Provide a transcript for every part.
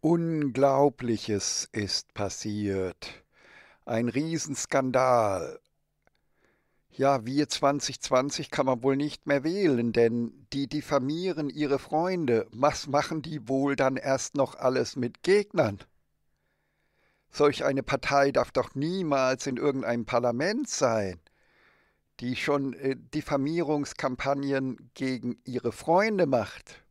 Unglaubliches ist passiert. Ein Riesenskandal. Ja, wir 2020 kann man wohl nicht mehr wählen, denn die diffamieren ihre Freunde. Was machen die wohl dann erst noch alles mit Gegnern? Solch eine Partei darf doch niemals in irgendeinem Parlament sein, die schon äh, Diffamierungskampagnen gegen ihre Freunde macht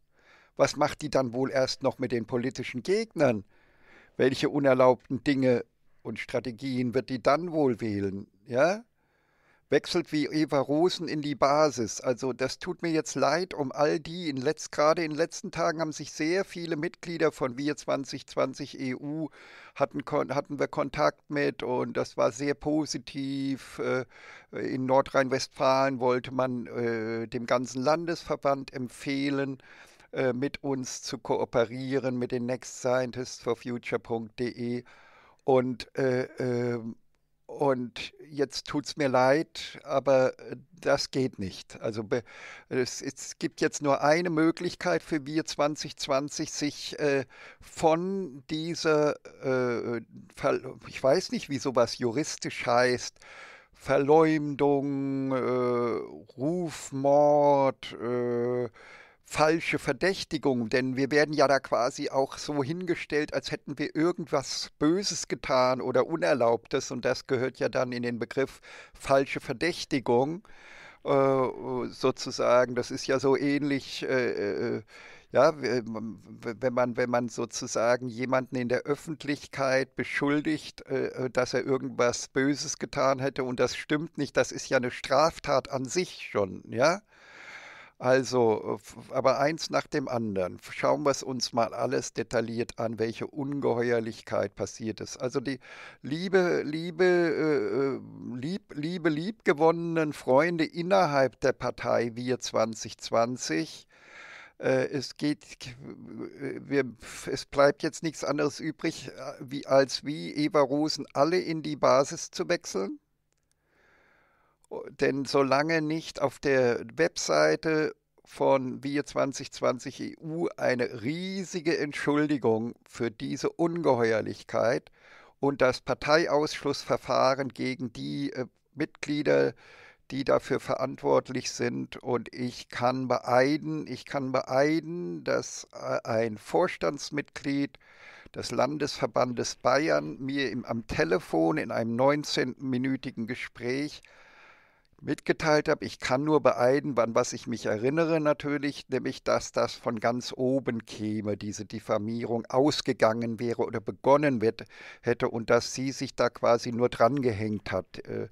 was macht die dann wohl erst noch mit den politischen Gegnern? Welche unerlaubten Dinge und Strategien wird die dann wohl wählen? Ja? Wechselt wie Eva Rosen in die Basis. Also das tut mir jetzt leid um all die. In letzt, gerade in den letzten Tagen haben sich sehr viele Mitglieder von Wir 2020 EU hatten, hatten wir Kontakt mit und das war sehr positiv. Äh, in Nordrhein-Westfalen wollte man äh, dem ganzen Landesverband empfehlen, äh, mit uns zu kooperieren, mit den nextscientistforfuture.de. Und, äh, äh, und jetzt tut es mir leid, aber äh, das geht nicht. Also es, es, gibt jetzt nur eine Möglichkeit für wir 2020, sich äh, von dieser, äh, ich weiß nicht, wie sowas juristisch heißt, Verleumdung, Rufmord, falsche Verdächtigung, denn wir werden ja da quasi auch so hingestellt, als hätten wir irgendwas Böses getan oder Unerlaubtes und das gehört ja dann in den Begriff falsche Verdächtigung äh, sozusagen. Das ist ja so ähnlich. Äh, äh ja, wenn man, wenn man sozusagen jemanden in der Öffentlichkeit beschuldigt, äh, dass er irgendwas Böses getan hätte und das stimmt nicht, das ist ja eine Straftat an sich schon, ja. Also, aber eins nach dem anderen. Schauen wir es uns mal alles detailliert an, welche Ungeheuerlichkeit passiert ist. Also die liebe, liebe, äh, äh lieb, liebe, liebgewonnenen Freunde innerhalb der Partei Wir 2020, äh, es geht, wir, es bleibt jetzt nichts anderes übrig, äh, wie, als wie Eva Rosen alle in die Basis zu wechseln denn solange nicht auf der Webseite von Wir 2020 EU eine riesige Entschuldigung für diese Ungeheuerlichkeit und das Parteiausschlussverfahren gegen die äh, Mitglieder, die dafür verantwortlich sind. Und ich kann beeiden, ich kann beeiden, dass äh, ein Vorstandsmitglied des Landesverbandes Bayern mir im, am Telefon in einem 19-minütigen Gespräch mitgeteilt habe. Ich kann nur beeiden, an was ich mich erinnere natürlich, nämlich dass das von ganz oben käme, diese Diffamierung ausgegangen wäre oder begonnen wird, hätte und dass sie sich da quasi nur drangehängt hat. Äh,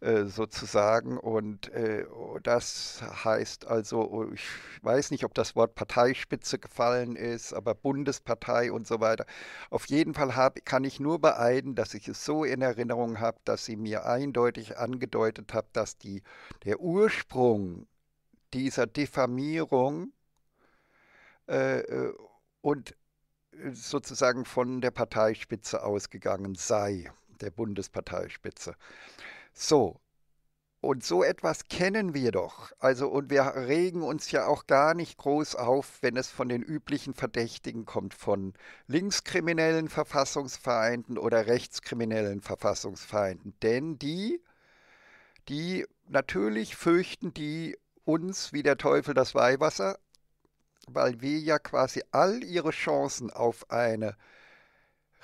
äh, sozusagen. Und äh, das heißt also, ich weiß nicht, ob das Wort Parteispitze gefallen ist, aber Bundespartei und so weiter. Auf jeden Fall hab, kann ich nur beeiden, dass ich es so in Erinnerung habe, dass sie mir eindeutig angedeutet hat, dass die, der Ursprung dieser Diffamierung äh, äh und sozusagen von der Parteispitze ausgegangen sei, der Bundesparteispitze. So, und so etwas kennen wir doch. Also, und wir regen uns ja auch gar nicht groß auf, wenn es von den üblichen Verdächtigen kommt, von linkskriminellen Verfassungsfeinden oder rechtskriminellen Verfassungsfeinden. Denn die, die natürlich fürchten die uns wie der Teufel das Weihwasser, weil wir ja quasi all ihre Chancen auf eine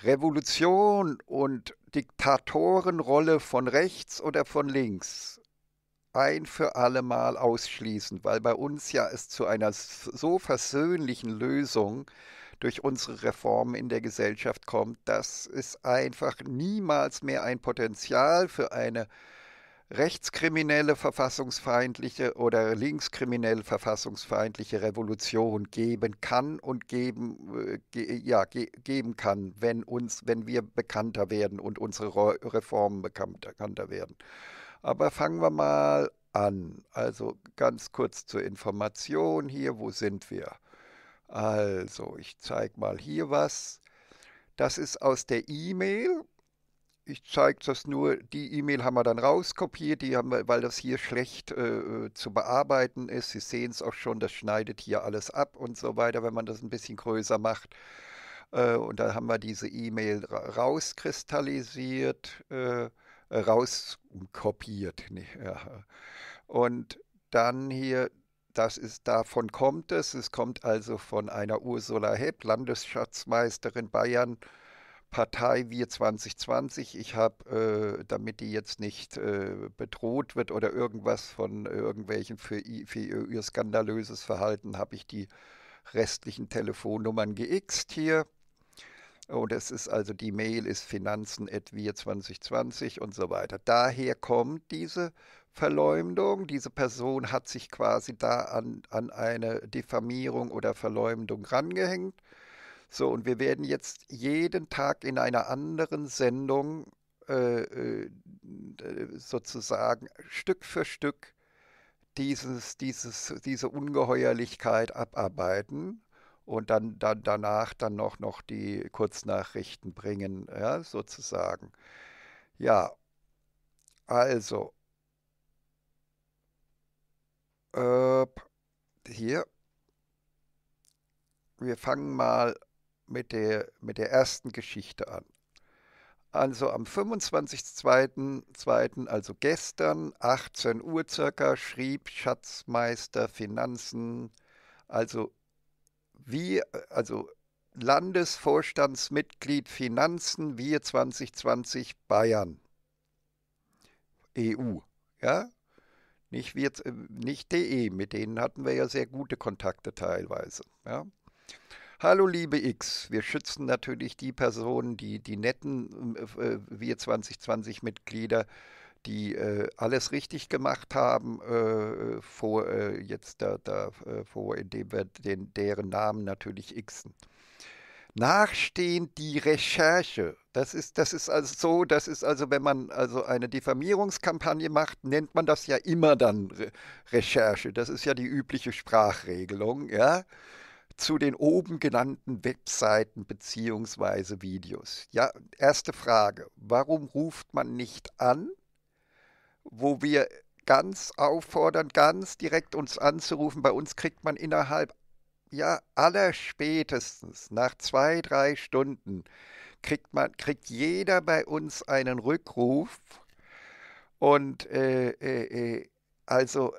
Revolution und Diktatorenrolle von rechts oder von links ein für alle Mal ausschließen, weil bei uns ja es zu einer so versöhnlichen Lösung durch unsere Reformen in der Gesellschaft kommt, dass es einfach niemals mehr ein Potenzial für eine rechtskriminelle, verfassungsfeindliche oder linkskriminelle, verfassungsfeindliche Revolution geben kann und geben, äh, ge, ja, ge, geben kann, wenn uns, wenn wir bekannter werden und unsere Reformen bekannter werden. Aber fangen wir mal an. Also ganz kurz zur Information hier, wo sind wir? Also, ich zeige mal hier was. Das ist aus der E-Mail ich zeige das nur, die E-Mail haben wir dann rauskopiert, die haben wir, weil das hier schlecht äh, zu bearbeiten ist. Sie sehen es auch schon, das schneidet hier alles ab und so weiter, wenn man das ein bisschen größer macht. Äh, und da haben wir diese E-Mail rauskristallisiert, äh, rauskopiert. Nee, ja. Und dann hier, das ist, davon kommt es. Es kommt also von einer Ursula Hepp, Landesschatzmeisterin Bayern, Partei Wir 2020. Ich habe, äh, damit die jetzt nicht äh, bedroht wird oder irgendwas von irgendwelchen für, für ihr, skandalöses Verhalten, habe ich die restlichen Telefonnummern geixt hier. Und es ist also die Mail ist finanzen.wir2020 und so weiter. Daher kommt diese Verleumdung. Diese Person hat sich quasi da an, an eine Diffamierung oder Verleumdung rangehängt. So, und wir werden jetzt jeden Tag in einer anderen Sendung äh, äh sozusagen Stück für Stück dieses, dieses, diese Ungeheuerlichkeit abarbeiten und dann, dann danach dann noch, noch die Kurznachrichten bringen, ja, sozusagen. Ja, also, äh, hier, wir fangen mal mit der, mit der ersten Geschichte an. Also am 25.02., also gestern, 18 Uhr circa, schrieb Schatzmeister Finanzen, also wie, also Landesvorstandsmitglied Finanzen, wir 2020 Bayern. EU, ja? Nicht, wir, nicht DE, mit denen hatten wir ja sehr gute Kontakte teilweise, ja? Hallo liebe X, wir schützen natürlich die Personen, die, die netten äh, Wir 2020 Mitglieder, die äh, alles richtig gemacht haben, äh, vor äh, jetzt da, da äh, vor, indem wir den, deren Namen natürlich xen. Nachstehend die Recherche. Das ist, das ist also so, das ist also, wenn man also eine Diffamierungskampagne macht, nennt man das ja immer dann Re Recherche. Das ist ja die übliche Sprachregelung, ja zu den oben genannten Webseiten bzw. Videos. Ja, erste Frage, warum ruft man nicht an, wo wir ganz auffordern, ganz direkt uns anzurufen. Bei uns kriegt man innerhalb, ja, allerspätestens nach zwei, drei Stunden, kriegt man, kriegt jeder bei uns einen Rückruf. Und äh, äh, äh also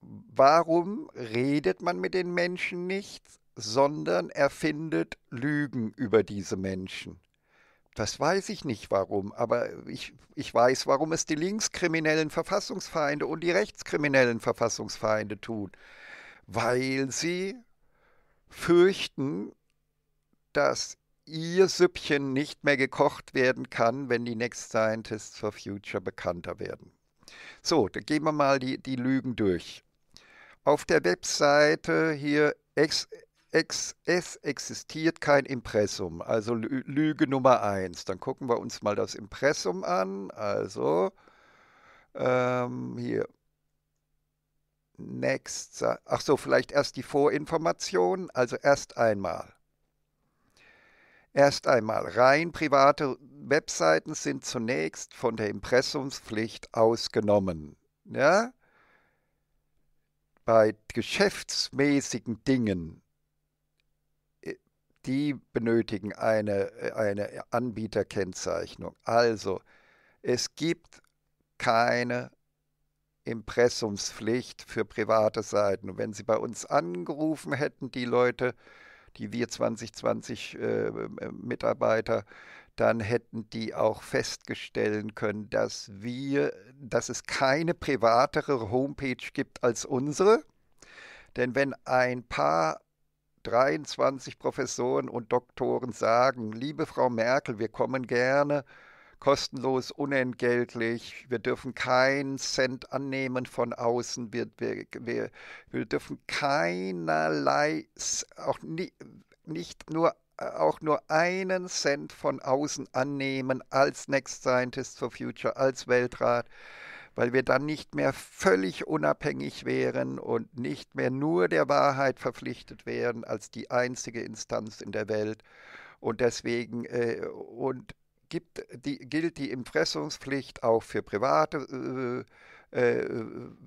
warum redet man mit den Menschen nicht, sondern erfindet Lügen über diese Menschen? Das weiß ich nicht warum, aber ich, ich weiß, warum es die linkskriminellen Verfassungsfeinde und die rechtskriminellen Verfassungsfeinde tun. Weil sie fürchten, dass ihr Süppchen nicht mehr gekocht werden kann, wenn die Next Scientists for Future bekannter werden. So, dann gehen wir mal die, die Lügen durch auf der Webseite hier ex, ex, es existiert kein Impressum, also Lüge Nummer 1. Dann gucken wir uns mal das Impressum an. Also ähm, hier Next. Ach so, vielleicht erst die Vorinformation. Also erst einmal. Erst einmal, rein private Webseiten sind zunächst von der Impressumspflicht ausgenommen. Ja? Bei geschäftsmäßigen Dingen, äh, die benötigen eine, äh, eine Anbieterkennzeichnung. Also, es gibt keine Impressumspflicht für private Seiten. Und wenn Sie bei uns angerufen hätten, die Leute, die wir 2020 äh, Mitarbeiter, dann hätten die auch feststellen können, dass wir, dass es keine privatere Homepage gibt als unsere. Denn wenn ein paar 23 Professoren und Doktoren sagen, liebe Frau Merkel, wir kommen gerne kostenlos, unentgeltlich, wir dürfen keinen Cent annehmen von außen, wir, wir, wir, wir dürfen keinerlei, auch nie, nicht nur auch nur einen Cent von außen annehmen als Next Scientist for Future, als Weltrat, weil wir dann nicht mehr völlig unabhängig wären und nicht mehr nur der Wahrheit verpflichtet wären als die einzige Instanz in der Welt. Und deswegen äh, und gibt die, gilt die Impressungspflicht auch für private äh, äh,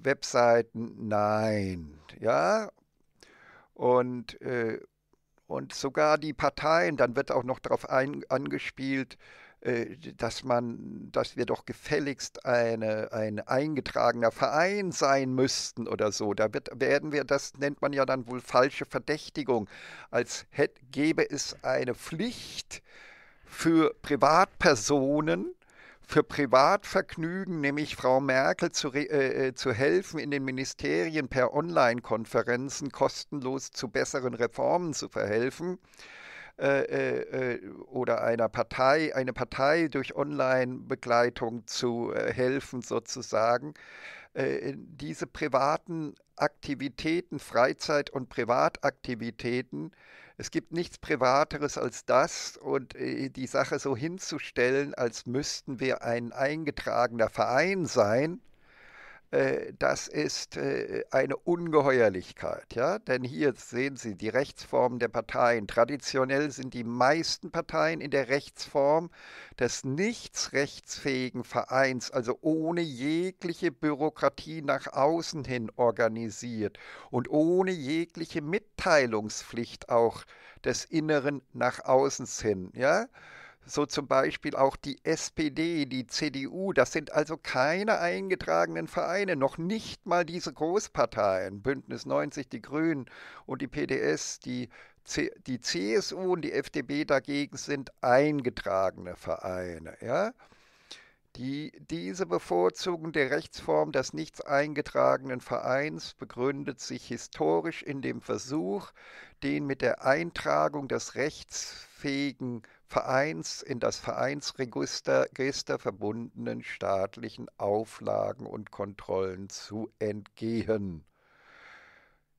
Webseiten? Nein. Ja. Und äh, und sogar die Parteien, dann wird auch noch darauf angespielt, äh, dass man, dass wir doch gefälligst eine, ein eingetragener Verein sein müssten oder so. Da wird, werden wir, das nennt man ja dann wohl falsche Verdächtigung, als hätte, gäbe es eine Pflicht für Privatpersonen, für Privatvergnügen, nämlich Frau Merkel zu, äh, äh, zu helfen, in den Ministerien per Online-Konferenzen kostenlos zu besseren Reformen zu verhelfen. Äh, äh, oder einer Partei, eine Partei durch Online-Begleitung zu helfen, sozusagen. diese privaten Aktivitäten, Freizeit- und Privataktivitäten, es gibt nichts Privateres als das und äh, die Sache so hinzustellen, als müssten wir ein eingetragener Verein sein, das ist äh, eine Ungeheuerlichkeit, ja, denn hier sehen Sie die Rechtsform der Parteien. Traditionell sind die meisten Parteien in der Rechtsform des nichts rechtsfähigen Vereins, also ohne jegliche Bürokratie nach außen hin organisiert und ohne jegliche Mitteilungspflicht auch des Inneren nach außen hin, ja so zum Beispiel auch die SPD, die CDU, das sind also keine eingetragenen Vereine, noch nicht mal diese Großparteien, Bündnis 90, die Grünen und die PDS, die, C die CSU und die FDP dagegen sind eingetragene Vereine. Ja? Die, diese Bevorzugung der Rechtsform des nichts eingetragenen Vereins begründet sich historisch in dem Versuch, den mit der Eintragung des rechtsfähigen Vereins in das Vereinsregister Register verbundenen staatlichen Auflagen und Kontrollen zu entgehen.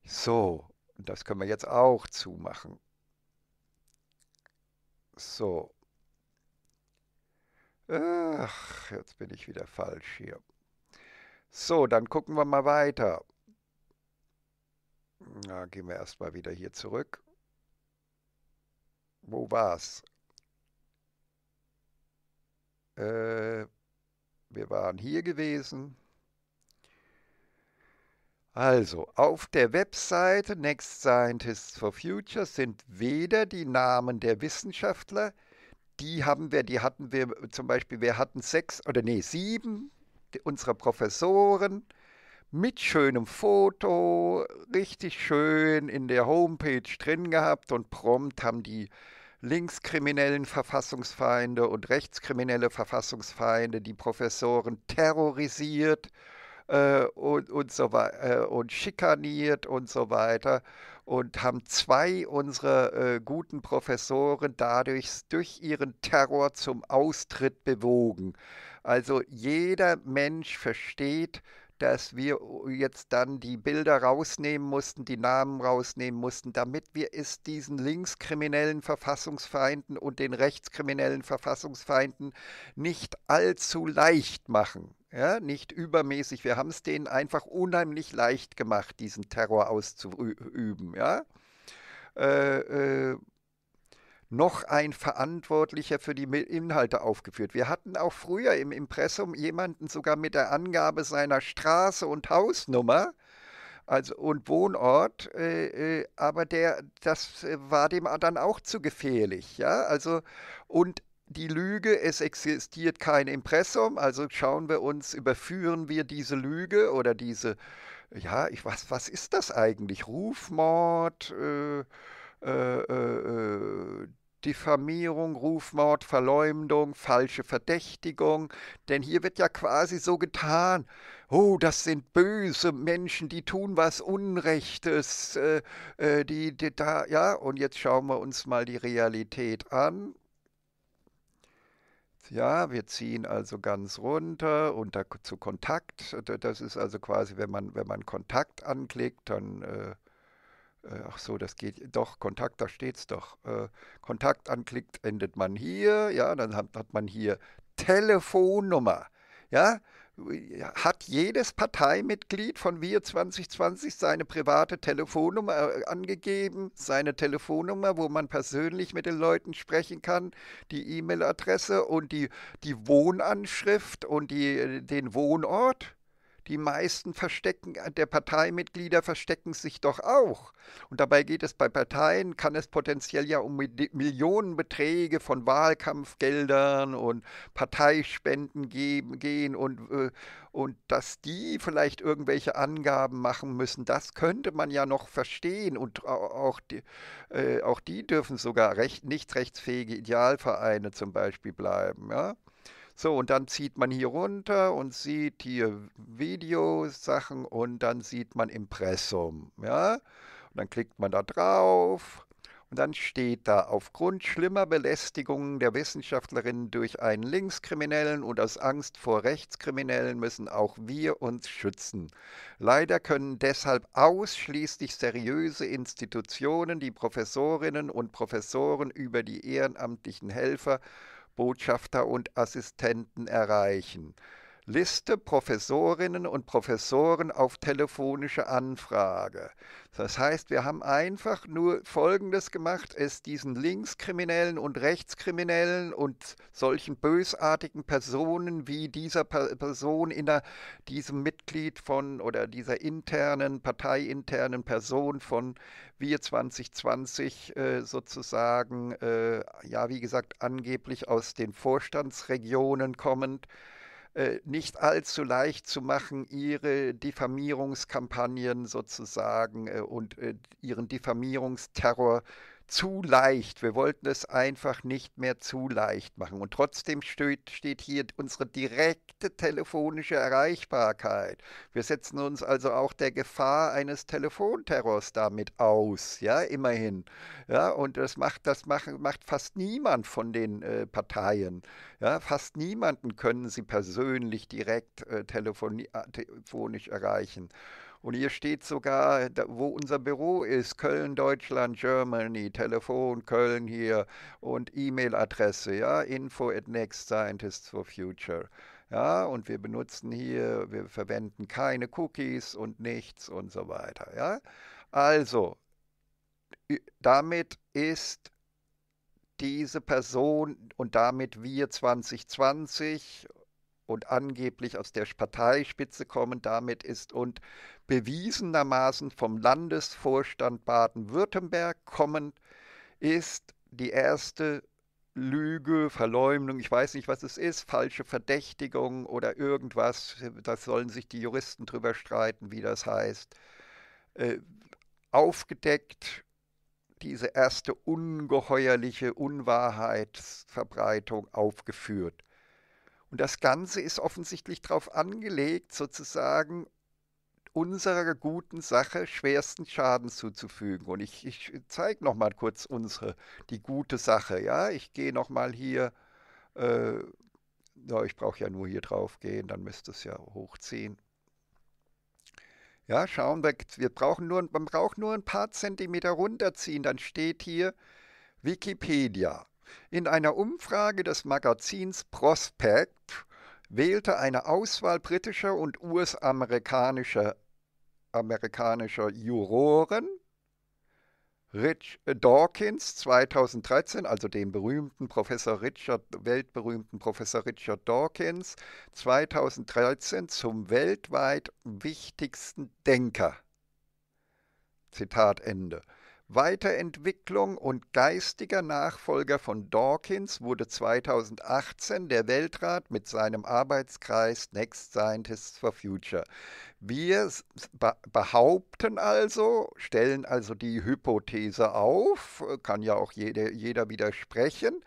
So, das können wir jetzt auch zumachen. So. Ach, jetzt bin ich wieder falsch hier. So, dann gucken wir mal weiter. Na, gehen wir erstmal wieder hier zurück. Wo war's? Äh, wir waren hier gewesen. Also, auf der Webseite Next Scientists for Future sind weder die Namen der Wissenschaftler, die haben wir, die hatten wir zum Beispiel, wir hatten sechs oder nee, sieben unserer Professoren mit schönem Foto, richtig schön in der Homepage drin gehabt und prompt haben die linkskriminellen Verfassungsfeinde und rechtskriminelle Verfassungsfeinde, die Professoren terrorisiert äh, und, und, so äh, und schikaniert und so weiter und haben zwei unserer äh, guten Professoren dadurch durch ihren Terror zum Austritt bewogen. Also jeder Mensch versteht, dass wir jetzt dann die Bilder rausnehmen mussten, die Namen rausnehmen mussten, damit wir es diesen linkskriminellen Verfassungsfeinden und den rechtskriminellen Verfassungsfeinden nicht allzu leicht machen. Ja, nicht übermäßig. Wir haben es denen einfach unheimlich leicht gemacht, diesen Terror auszuüben. Ja? Äh, äh, noch ein Verantwortlicher für die Inhalte aufgeführt. Wir hatten auch früher im Impressum jemanden sogar mit der Angabe seiner Straße und Hausnummer also und Wohnort, äh, äh, aber der, das war dem dann auch zu gefährlich, ja, also und die Lüge, es existiert kein Impressum, also schauen wir uns, überführen wir diese Lüge oder diese, ja, ich was, was ist das eigentlich? Rufmord, äh, äh, äh, Diffamierung, Rufmord, Verleumdung, falsche Verdächtigung. Denn hier wird ja quasi so getan, oh, das sind böse Menschen, die tun was Unrechtes, äh, äh, die, die da, ja, und jetzt schauen wir uns mal die Realität an. Ja, wir ziehen also ganz runter unter zu Kontakt. Das ist also quasi, wenn man, wenn man Kontakt anklickt, dann äh, ach so, das geht doch, Kontakt, da steht es doch. Äh, Kontakt anklickt, endet man hier, ja, dann hat, hat man hier Telefonnummer, ja, hat jedes Parteimitglied von Wir 2020 seine private Telefonnummer äh, angegeben, seine Telefonnummer, wo man persönlich mit den Leuten sprechen kann, die E-Mail-Adresse und die, die Wohnanschrift und die, den Wohnort? Die meisten verstecken, der Parteimitglieder verstecken sich doch auch. Und dabei geht es bei Parteien, kann es potenziell ja um Millionenbeträge von Wahlkampfgeldern und Parteispenden geben, gehen und, äh, und dass die vielleicht irgendwelche Angaben machen müssen, das könnte man ja noch verstehen. Und auch die, äh, auch die dürfen sogar recht, nicht rechtsfähige Idealvereine zum Beispiel bleiben. Ja? So, und dann zieht man hier runter und sieht hier Videosachen und dann sieht man Impressum. Ja? Und dann klickt man da drauf und dann steht da, aufgrund schlimmer Belästigungen der Wissenschaftlerinnen durch einen Linkskriminellen und aus Angst vor Rechtskriminellen müssen auch wir uns schützen. Leider können deshalb ausschließlich seriöse Institutionen die Professorinnen und Professoren über die ehrenamtlichen Helfer Botschafter und Assistenten erreichen. Liste Professorinnen und Professoren auf telefonische Anfrage. Das heißt, wir haben einfach nur Folgendes gemacht, es diesen Linkskriminellen und Rechtskriminellen und solchen bösartigen Personen wie dieser Person in der, diesem Mitglied von oder dieser internen, parteiinternen Person von Wir 2020 äh, sozusagen, äh, ja, wie gesagt, angeblich aus den Vorstandsregionen kommend, äh, nicht allzu leicht zu machen, ihre Diffamierungskampagnen sozusagen äh, und äh, ihren Diffamierungsterror zu leicht. Wir wollten es einfach nicht mehr zu leicht machen. Und trotzdem steht, steht hier unsere direkte telefonische Erreichbarkeit. Wir setzen uns also auch der Gefahr eines Telefonterrors damit aus, ja, immerhin. Ja, und das macht, das macht, macht fast niemand von den äh, Parteien. Ja, fast niemanden können sie persönlich direkt äh, telefonisch erreichen. Und hier steht sogar, wo unser Büro ist, Köln, Deutschland, Germany, Telefon Köln hier und E-Mail-Adresse, ja, info at Next Scientists for Future. Ja, und wir benutzen hier, wir verwenden keine Cookies und nichts und so weiter. Ja, also, damit ist diese Person und damit wir 2020 und angeblich aus der Parteispitze kommen, damit ist und bewiesenermaßen vom Landesvorstand Baden-Württemberg kommend, ist die erste Lüge, Verleumdung, ich weiß nicht, was es ist, falsche Verdächtigung oder irgendwas, das sollen sich die Juristen drüber streiten, wie das heißt, äh, aufgedeckt, diese erste ungeheuerliche Unwahrheitsverbreitung aufgeführt. Und das Ganze ist offensichtlich darauf angelegt, sozusagen unserer guten Sache schwersten Schaden zuzufügen. Und ich, ich zeige noch mal kurz unsere, die gute Sache. Ja, ich gehe noch mal hier, äh, ja, ich brauche ja nur hier drauf gehen, dann müsste es ja hochziehen. Ja, schauen wir, wir brauchen nur, man braucht nur ein paar Zentimeter runterziehen, dann steht hier Wikipedia. In einer Umfrage des Magazins Prospect wählte eine Auswahl britischer und US-amerikanischer amerikanischer Juroren Rich Dawkins 2013, also den berühmten Professor Richard, weltberühmten Professor Richard Dawkins 2013 zum weltweit wichtigsten Denker. Zitat Ende. Weiterentwicklung und geistiger Nachfolger von Dawkins wurde 2018 der Weltrat mit seinem Arbeitskreis Next Scientists for Future. Wir behaupten also, stellen also die Hypothese auf, kann ja auch jeder, jeder widersprechen,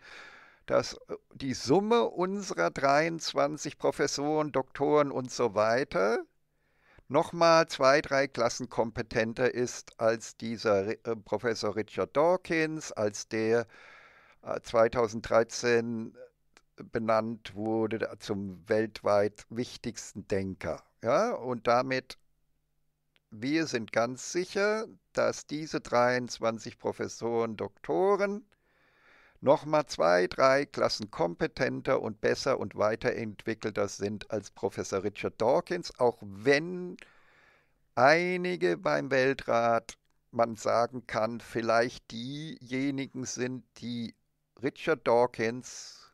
dass die Summe unserer 23 Professoren, Doktoren und so weiter nochmal zwei, drei Klassen kompetenter ist als dieser äh, Professor Richard Dawkins, als der äh, 2013 benannt wurde zum weltweit wichtigsten Denker. Ja, und damit, wir sind ganz sicher, dass diese 23 Professoren, Doktoren nochmal zwei, drei Klassen kompetenter und besser und weiterentwickelter sind als Professor Richard Dawkins, auch wenn einige beim Weltrat man sagen kann, vielleicht diejenigen sind, die Richard Dawkins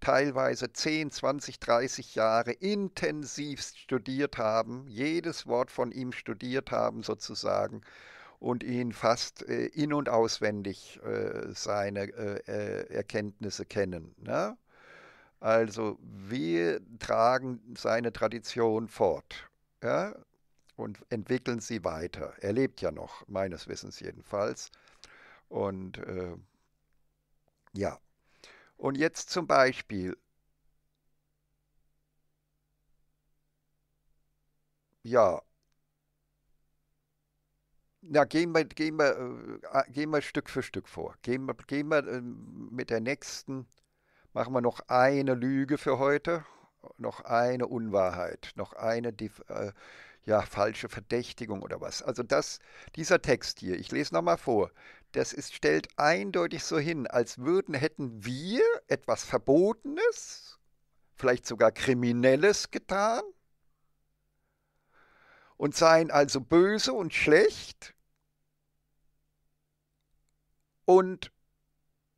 teilweise 10, 20, 30 Jahre intensiv studiert haben, jedes Wort von ihm studiert haben sozusagen und ihn fast äh, in und auswendig äh, seine äh, Erkenntnisse kennen. Ne? Also wir tragen seine Tradition fort ja? und entwickeln sie weiter. Er lebt ja noch, meines Wissens jedenfalls. Und äh, ja, und jetzt zum Beispiel, ja, na, gehen wir, gehen, wir, äh, gehen wir Stück für Stück vor. Gehen wir, gehen wir äh, mit der nächsten, machen wir noch eine Lüge für heute, noch eine Unwahrheit, noch eine äh, ja, falsche Verdächtigung oder was. Also das, dieser Text hier, ich lese nochmal vor, das ist, stellt eindeutig so hin, als würden, hätten wir etwas Verbotenes, vielleicht sogar Kriminelles getan und seien also böse und schlecht und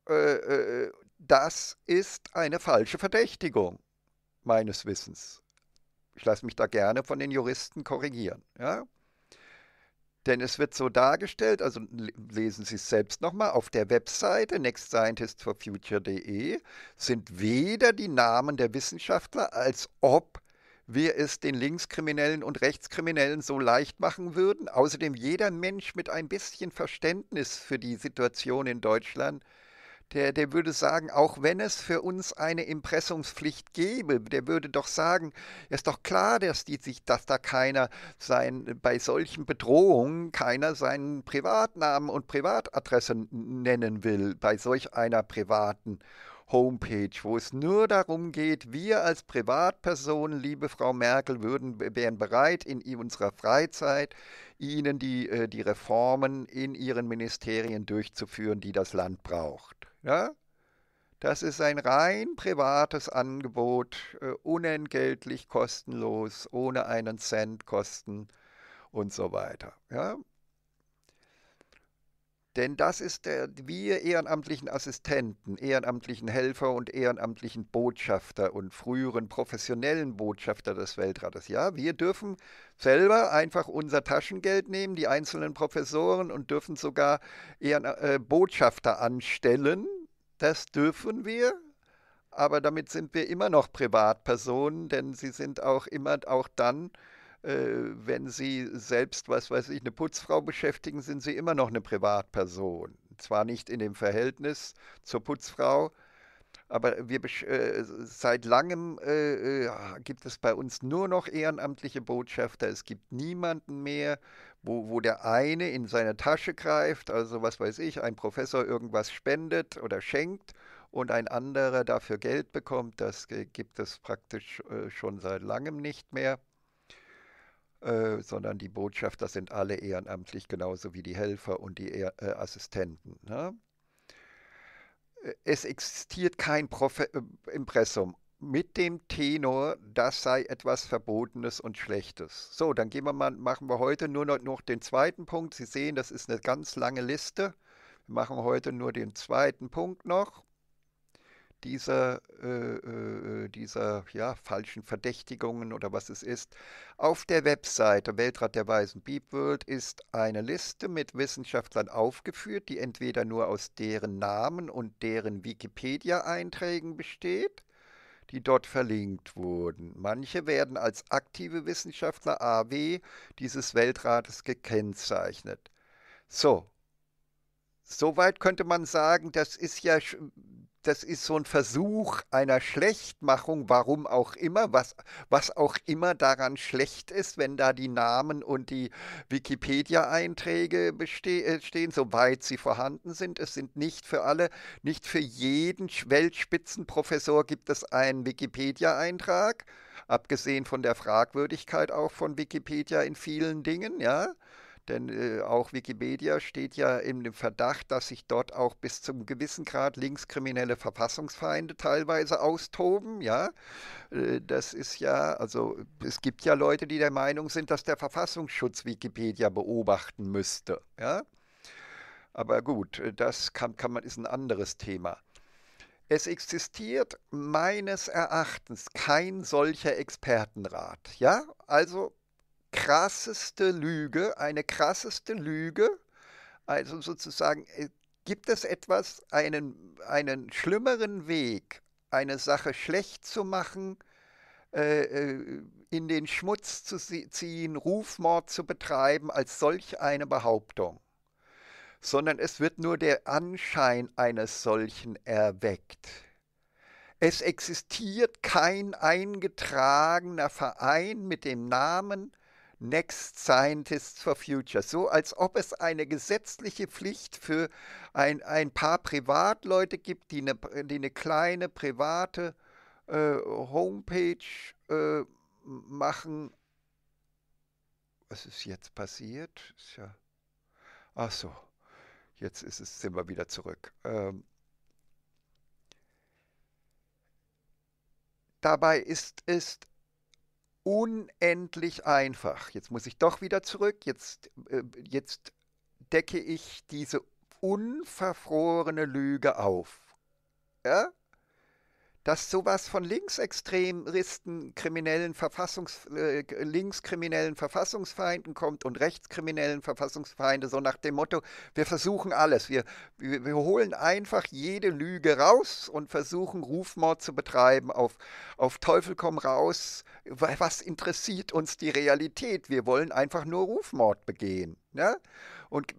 äh, äh, das ist eine falsche Verdächtigung, meines Wissens. Ich lasse mich da gerne von den Juristen korrigieren. Ja? Denn es wird so dargestellt, also lesen Sie es selbst nochmal, auf der Webseite nextscientistforfuture.de sind weder die Namen der Wissenschaftler, als ob wir es den Linkskriminellen und Rechtskriminellen so leicht machen würden. Außerdem jeder Mensch mit ein bisschen Verständnis für die Situation in Deutschland der, der würde sagen, auch wenn es für uns eine Impressumspflicht gäbe, der würde doch sagen, ist doch klar, dass, die dass da keiner sein, bei solchen Bedrohungen keiner seinen Privatnamen und Privatadresse nennen will, bei solch einer privaten Homepage, wo es nur darum geht, wir als Privatpersonen, liebe Frau Merkel, würden, wären bereit, in unserer Freizeit Ihnen die, äh, die Reformen in Ihren Ministerien durchzuführen, die das Land braucht. Ja? Das ist ein rein privates Angebot, äh, unentgeltlich, kostenlos, ohne einen Cent Kosten und so weiter. Ja? Denn das ist der, wir ehrenamtlichen Assistenten, ehrenamtlichen Helfer und ehrenamtlichen Botschafter und früheren professionellen Botschafter des Weltrates. Ja, wir dürfen selber einfach unser Taschengeld nehmen, die einzelnen Professoren und dürfen sogar Ehren, äh, Botschafter anstellen, das dürfen wir, aber damit sind wir immer noch Privatpersonen, denn sie sind auch immer auch dann, wenn sie selbst, was weiß ich, eine Putzfrau beschäftigen, sind sie immer noch eine Privatperson. Zwar nicht in dem Verhältnis zur Putzfrau, aber wir, äh, seit langem äh, äh, gibt es bei uns nur noch ehrenamtliche Botschafter. Es gibt niemanden mehr, wo, wo der eine in seine Tasche greift, also was weiß ich, ein Professor irgendwas spendet oder schenkt und ein anderer dafür Geld bekommt. Das gibt es praktisch äh, schon seit langem nicht mehr. Äh, sondern die Botschafter sind alle ehrenamtlich, genauso wie die Helfer und die Ehr äh, Assistenten. Ne? es existiert kein Profe äh, Impressum mit dem Tenor, das sei etwas Verbotenes und Schlechtes. So, dann gehen wir mal, machen wir heute nur noch, noch den zweiten Punkt. Sie sehen, das ist eine ganz lange Liste. Wir machen heute nur den zweiten Punkt noch dieser, äh, äh, dieser ja, falschen Verdächtigungen oder was es ist. Auf der Webseite Weltrat der Weisen Beep World ist eine Liste mit Wissenschaftlern aufgeführt, die entweder nur aus deren Namen und deren Wikipedia-Einträgen besteht, die dort verlinkt wurden. Manche werden als aktive Wissenschaftler AW dieses Weltrates gekennzeichnet. So, Soweit könnte man sagen, das ist ja das ist so ein Versuch einer Schlechtmachung, warum auch immer, was, was auch immer daran schlecht ist, wenn da die Namen und die Wikipedia-Einträge äh, stehen, soweit sie vorhanden sind. Es sind nicht für alle, nicht für jeden Weltspitzenprofessor gibt es einen Wikipedia-Eintrag, abgesehen von der Fragwürdigkeit auch von Wikipedia in vielen Dingen, ja. Denn äh, auch Wikipedia steht ja in dem Verdacht, dass sich dort auch bis zum gewissen Grad linkskriminelle Verfassungsfeinde teilweise austoben. Ja, äh, das ist ja, also es gibt ja Leute, die der Meinung sind, dass der Verfassungsschutz Wikipedia beobachten müsste. Ja, aber gut, das kann, kann man, ist ein anderes Thema. Es existiert meines Erachtens kein solcher Expertenrat. Ja, also krasseste Lüge, eine krasseste Lüge. Also sozusagen, äh, gibt es etwas, einen, einen schlimmeren Weg, eine Sache schlecht zu machen, äh, äh, in den Schmutz zu ziehen, Rufmord zu betreiben, als solch eine Behauptung, sondern es wird nur der Anschein eines solchen erweckt. Es existiert kein eingetragener Verein mit dem Namen Next Scientists for Future, so als ob es eine gesetzliche Pflicht für ein, ein paar Privatleute gibt, die eine, die eine kleine private äh, Homepage äh, machen. Was ist jetzt passiert? Ist ja. Ach so, jetzt ist es, sind wir wieder zurück. Ähm, dabei ist es unendlich einfach. Jetzt muss ich doch wieder zurück. Jetzt, äh, jetzt decke ich diese unverfrorene Lüge auf. Ja? Dass sowas von Linksextremisten, kriminellen Verfassungs, äh, linkskriminellen Verfassungsfeinden kommt und rechtskriminellen Verfassungsfeinde, so nach dem Motto, wir versuchen alles, wir, wir, wir, holen einfach jede Lüge raus und versuchen Rufmord zu betreiben auf, auf Teufel komm raus, was interessiert uns die Realität, wir wollen einfach nur Rufmord begehen. Ja? Und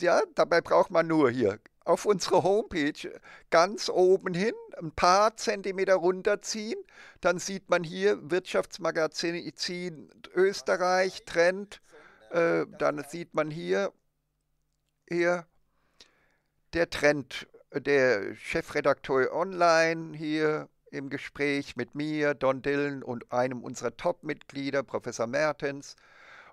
ja, dabei braucht man nur hier auf unsere Homepage ganz oben hin ein paar Zentimeter runterziehen, dann sieht man hier Wirtschaftsmagazin Österreich, Trend, äh, dann sieht man hier, hier der Trend, der Chefredakteur online hier im Gespräch mit mir, Don Dillon und einem unserer Top-Mitglieder, Professor Mertens.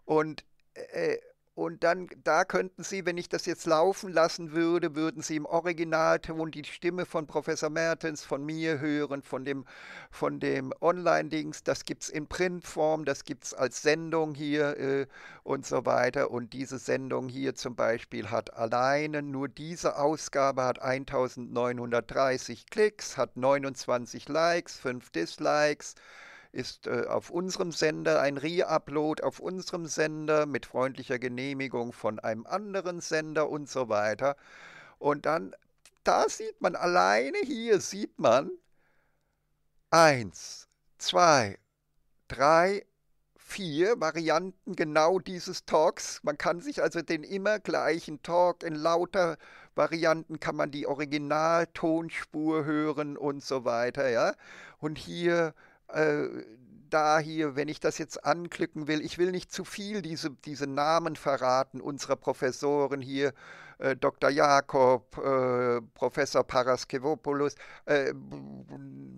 Und äh, und dann, da könnten Sie, wenn ich das jetzt laufen lassen würde, würden Sie im Originalton die Stimme von Professor Mertens, von mir hören, von dem, von dem Online-Dings. Das gibt es in Printform, das gibt es als Sendung hier äh, und so weiter. Und diese Sendung hier zum Beispiel hat alleine, nur diese Ausgabe hat 1930 Klicks, hat 29 Likes, 5 Dislikes ist äh, auf unserem Sender ein Re-Upload auf unserem Sender mit freundlicher Genehmigung von einem anderen Sender und so weiter. Und dann, da sieht man alleine hier, sieht man eins, zwei, drei, vier Varianten genau dieses Talks. Man kann sich also den immer gleichen Talk in lauter Varianten kann man die Originaltonspur hören und so weiter, ja. Und hier äh, da hier, wenn ich das jetzt anklicken will, ich will nicht zu viel diese, diese Namen verraten unserer Professoren hier, äh, Dr. Jakob, äh, Professor Paraskevopoulos, äh,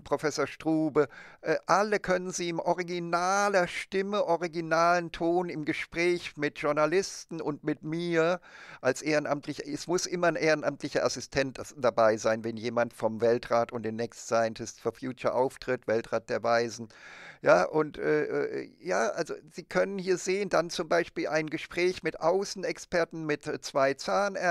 Professor Strube, äh, alle können Sie im originaler Stimme, originalen Ton im Gespräch mit Journalisten und mit mir als ehrenamtlicher, es muss immer ein ehrenamtlicher Assistent dabei sein, wenn jemand vom Weltrat und den Next Scientist for Future auftritt, Weltrat der Weisen. Ja, und äh, ja, also Sie können hier sehen, dann zum Beispiel ein Gespräch mit Außenexperten, mit zwei Zahnärzten,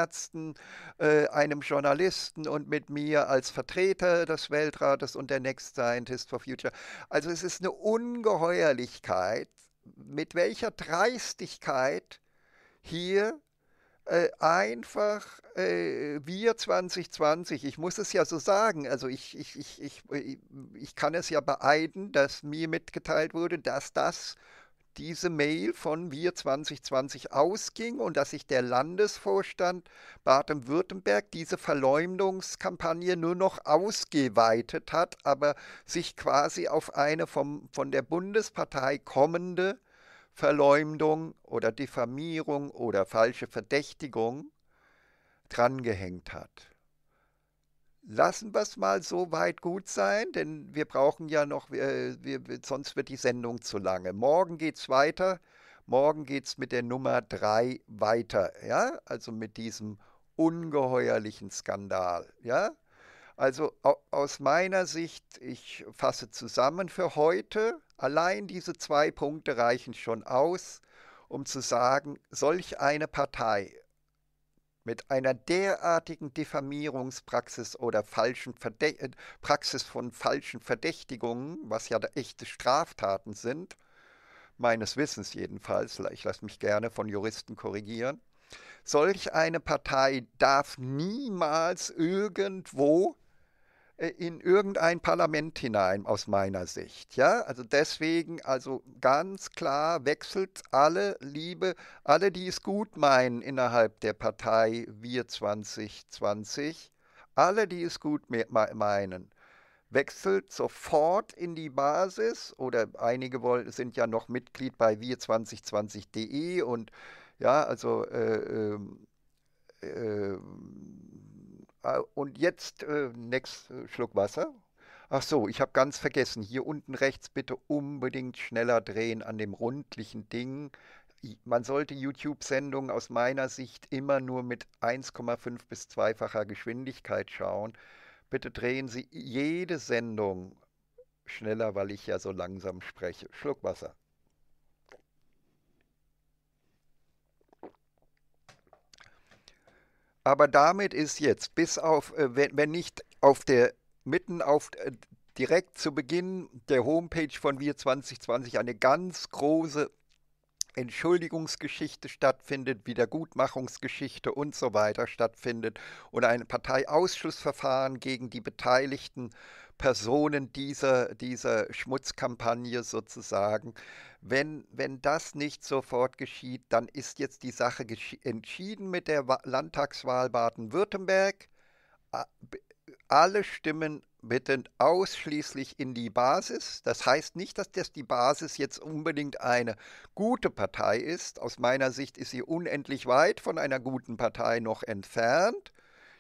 äh, einem Journalisten und mit mir als Vertreter des Weltrates und der Next Scientist for Future. Also es ist eine Ungeheuerlichkeit, mit welcher Dreistigkeit hier äh, einfach äh, wir 2020, ich muss es ja so sagen, also ich, ich, ich, ich, ich kann es ja beeiden, dass mir mitgeteilt wurde, dass das diese Mail von Wir 2020 ausging und dass sich der Landesvorstand Baden-Württemberg diese Verleumdungskampagne nur noch ausgeweitet hat, aber sich quasi auf eine vom, von der Bundespartei kommende Verleumdung oder Diffamierung oder falsche Verdächtigung drangehängt hat. Lassen wir es mal so weit gut sein, denn wir brauchen ja noch, wir, wir, sonst wird die Sendung zu lange. Morgen geht es weiter. Morgen geht es mit der Nummer 3 weiter, ja, also mit diesem ungeheuerlichen Skandal, ja. Also aus meiner Sicht, ich fasse zusammen für heute, allein diese zwei Punkte reichen schon aus, um zu sagen, solch eine Partei mit einer derartigen Diffamierungspraxis oder falschen Verdä äh, Praxis von falschen Verdächtigungen, was ja echte Straftaten sind, meines Wissens jedenfalls, ich lasse mich gerne von Juristen korrigieren, solch eine Partei darf niemals irgendwo in irgendein Parlament hinein, aus meiner Sicht. Ja, also deswegen, also ganz klar wechselt alle Liebe, alle, die es gut meinen innerhalb der Partei Wir 2020, alle, die es gut meinen, wechselt sofort in die Basis oder einige sind ja noch Mitglied bei wir2020.de und ja, also äh, ähm, äh, äh, und jetzt, äh, next äh, Schluck Wasser. Ach so, ich habe ganz vergessen, hier unten rechts bitte unbedingt schneller drehen an dem rundlichen Ding. Man sollte YouTube-Sendungen aus meiner Sicht immer nur mit 1,5 bis zweifacher Geschwindigkeit schauen. Bitte drehen Sie jede Sendung schneller, weil ich ja so langsam spreche. Schluck Wasser. Aber damit ist jetzt, bis auf, äh, wenn, wenn nicht auf der, mitten auf, äh, direkt zu Beginn der Homepage von Wir 2020 eine ganz große Entschuldigungsgeschichte stattfindet, Wiedergutmachungsgeschichte und so weiter stattfindet und ein Parteiausschussverfahren gegen die beteiligten Personen dieser, dieser Schmutzkampagne sozusagen. Wenn, wenn das nicht sofort geschieht, dann ist jetzt die Sache entschieden mit der Landtagswahl Baden-Württemberg. Alle Stimmen bitte ausschließlich in die Basis. Das heißt nicht, dass das die Basis jetzt unbedingt eine gute Partei ist. Aus meiner Sicht ist sie unendlich weit von einer guten Partei noch entfernt.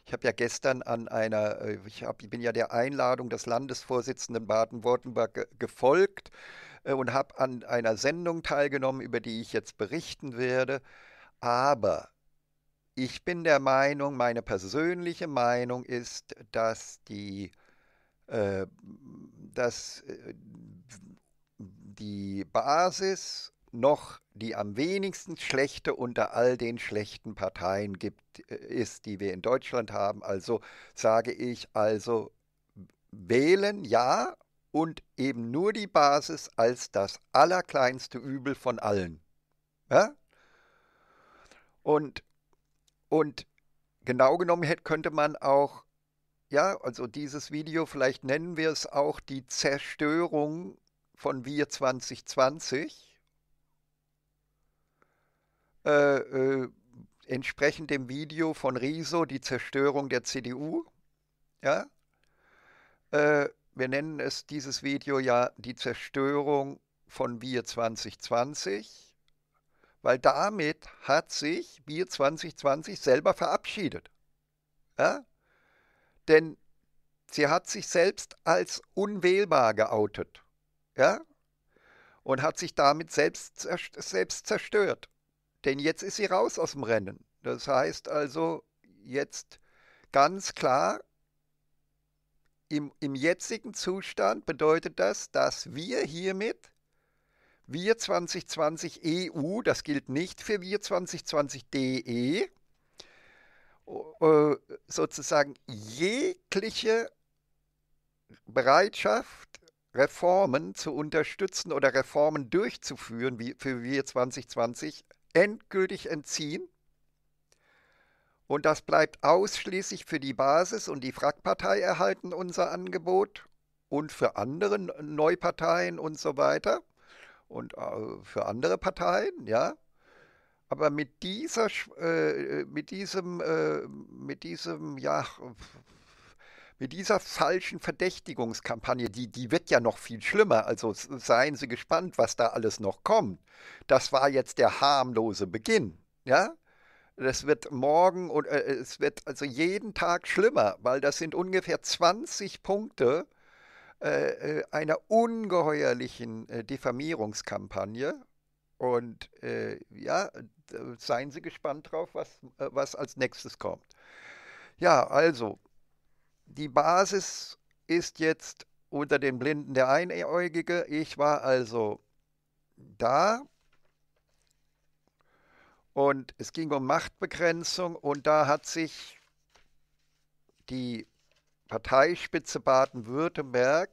Ich habe ja gestern an einer, äh, ich, hab, bin ja der Einladung des Landesvorsitzenden Baden-Württemberg gefolgt äh, und habe an einer Sendung teilgenommen, über die ich jetzt berichten werde. Aber ich bin der Meinung, meine persönliche Meinung ist, dass die, äh, dass äh, die Basis noch die am wenigsten schlechte unter all den schlechten Parteien gibt, äh, ist, die wir in Deutschland haben. Also sage ich also wählen ja und eben nur die Basis als das allerkleinste Übel von allen. Ja? Und, und genau genommen könnte man auch, ja, also dieses Video, vielleicht nennen wir es auch die Zerstörung von Wir 2020 äh, äh, entsprechend dem Video von Riso, die Zerstörung der CDU. Ja? Äh, wir nennen es dieses Video ja die Zerstörung von Wir 2020, weil damit hat sich Wir 2020 selber verabschiedet. Ja? Denn sie hat sich selbst als unwählbar geoutet. Ja? Und hat sich damit selbst, selbst zerstört. Denn jetzt ist sie raus aus dem Rennen. Das heißt also, jetzt ganz klar, im, im jetzigen Zustand bedeutet das, dass wir hiermit wir 2020 EU, das gilt nicht für wir 2020 DE, äh, sozusagen jegliche Bereitschaft, Reformen zu unterstützen oder Reformen durchzuführen wie für wir 2020 endgültig entziehen. Und das bleibt ausschließlich für die Basis und die Frakpartei erhalten unser Angebot und für andere Neuparteien und so weiter und äh, für andere Parteien, ja. Aber mit dieser, äh, mit diesem, äh, mit diesem, ja, mit dieser falschen Verdächtigungskampagne, die, die wird ja noch viel schlimmer. Also seien Sie gespannt, was da alles noch kommt. Das war jetzt der harmlose Beginn. Ja? Das wird morgen und äh, es wird also jeden Tag schlimmer, weil das sind ungefähr 20 Punkte äh, äh, einer ungeheuerlichen äh, Diffamierungskampagne. Und äh, ja, seien Sie gespannt drauf, was, äh, was als nächstes kommt. Ja, also, die Basis ist jetzt unter den Blinden der Einäugige. Ich war also da Und es ging um Machtbegrenzung und da hat sich die Parteispitze Baden-Württemberg,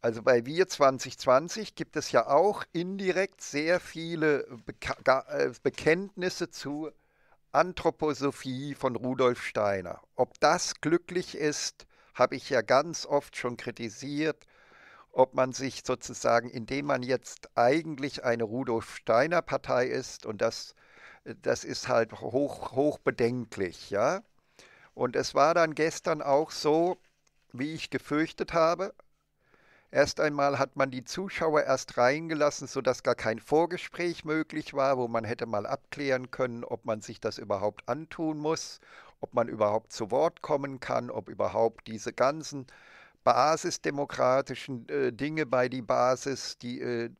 also bei Wir 2020 gibt es ja auch indirekt sehr viele äh, Bekenntnisse zu Anthroposophie von Rudolf Steiner. Ob das glücklich ist, habe ich ja ganz oft schon kritisiert ob man sich sozusagen, indem man jetzt eigentlich eine Rudolf Steiner Partei ist, und das, das ist halt hoch, hoch bedenklich, ja. Und es war dann gestern auch so, wie ich gefürchtet habe. Erst einmal hat man die Zuschauer erst reingelassen, sodass gar kein Vorgespräch möglich war, wo man hätte mal abklären können, ob man sich das überhaupt antun muss, ob man überhaupt zu Wort kommen kann, ob überhaupt diese ganzen basisdemokratischen äh, Dinge bei die Basis, die, äh,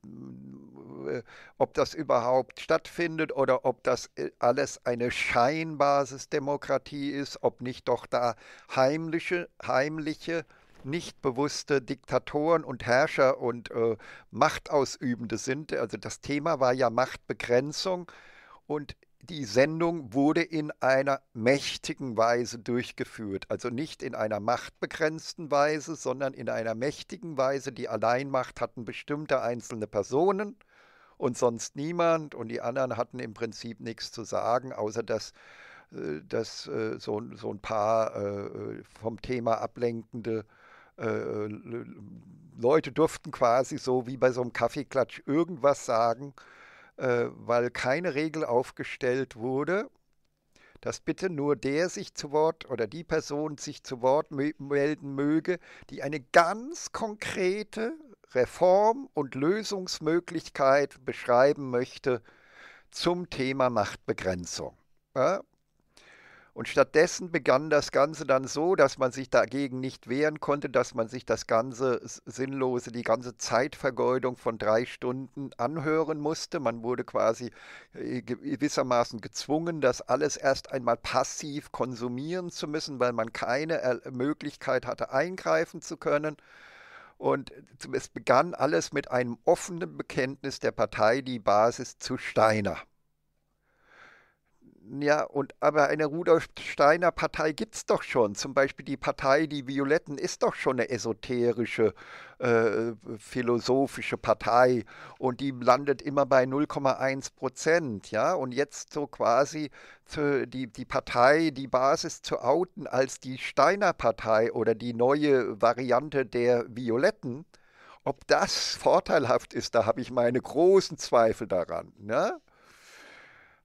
äh, ob das überhaupt stattfindet oder ob das äh, alles eine Scheinbasisdemokratie ist, ob nicht doch da heimliche, heimliche nicht bewusste Diktatoren und Herrscher und äh, Machtausübende sind. Also das Thema war ja Machtbegrenzung und die Sendung wurde in einer mächtigen Weise durchgeführt. Also nicht in einer machtbegrenzten Weise, sondern in einer mächtigen Weise. Die Alleinmacht hatten bestimmte einzelne Personen und sonst niemand. Und die anderen hatten im Prinzip nichts zu sagen, außer dass, äh, dass äh, so, so ein paar äh, vom Thema ablenkende Leute durften quasi so wie bei so einem Kaffeeklatsch irgendwas sagen äh, weil keine Regel aufgestellt wurde, dass bitte nur der sich zu Wort oder die Person sich zu Wort melden möge, die eine ganz konkrete Reform- und Lösungsmöglichkeit beschreiben möchte zum Thema Machtbegrenzung. Ja? Und stattdessen begann das Ganze dann so, dass man sich dagegen nicht wehren konnte, dass man sich das ganze Sinnlose, die ganze Zeitvergeudung von drei Stunden anhören musste. Man wurde quasi äh, gewissermaßen gezwungen, das alles erst einmal passiv konsumieren zu müssen, weil man keine Möglichkeit hatte, eingreifen zu können. Und es begann alles mit einem offenen Bekenntnis der Partei, die Basis zu Steiner. Ja, und aber eine Rudolf Steiner Partei gibt es doch schon. Zum Beispiel die Partei Die Violetten ist doch schon eine esoterische, äh, philosophische Partei und die landet immer bei 0,1 Prozent. Ja, und jetzt so quasi zu, die, die Partei, die Basis zu outen als die Steiner Partei oder die neue Variante der Violetten. Ob das vorteilhaft ist, da habe ich meine großen Zweifel daran. Ne?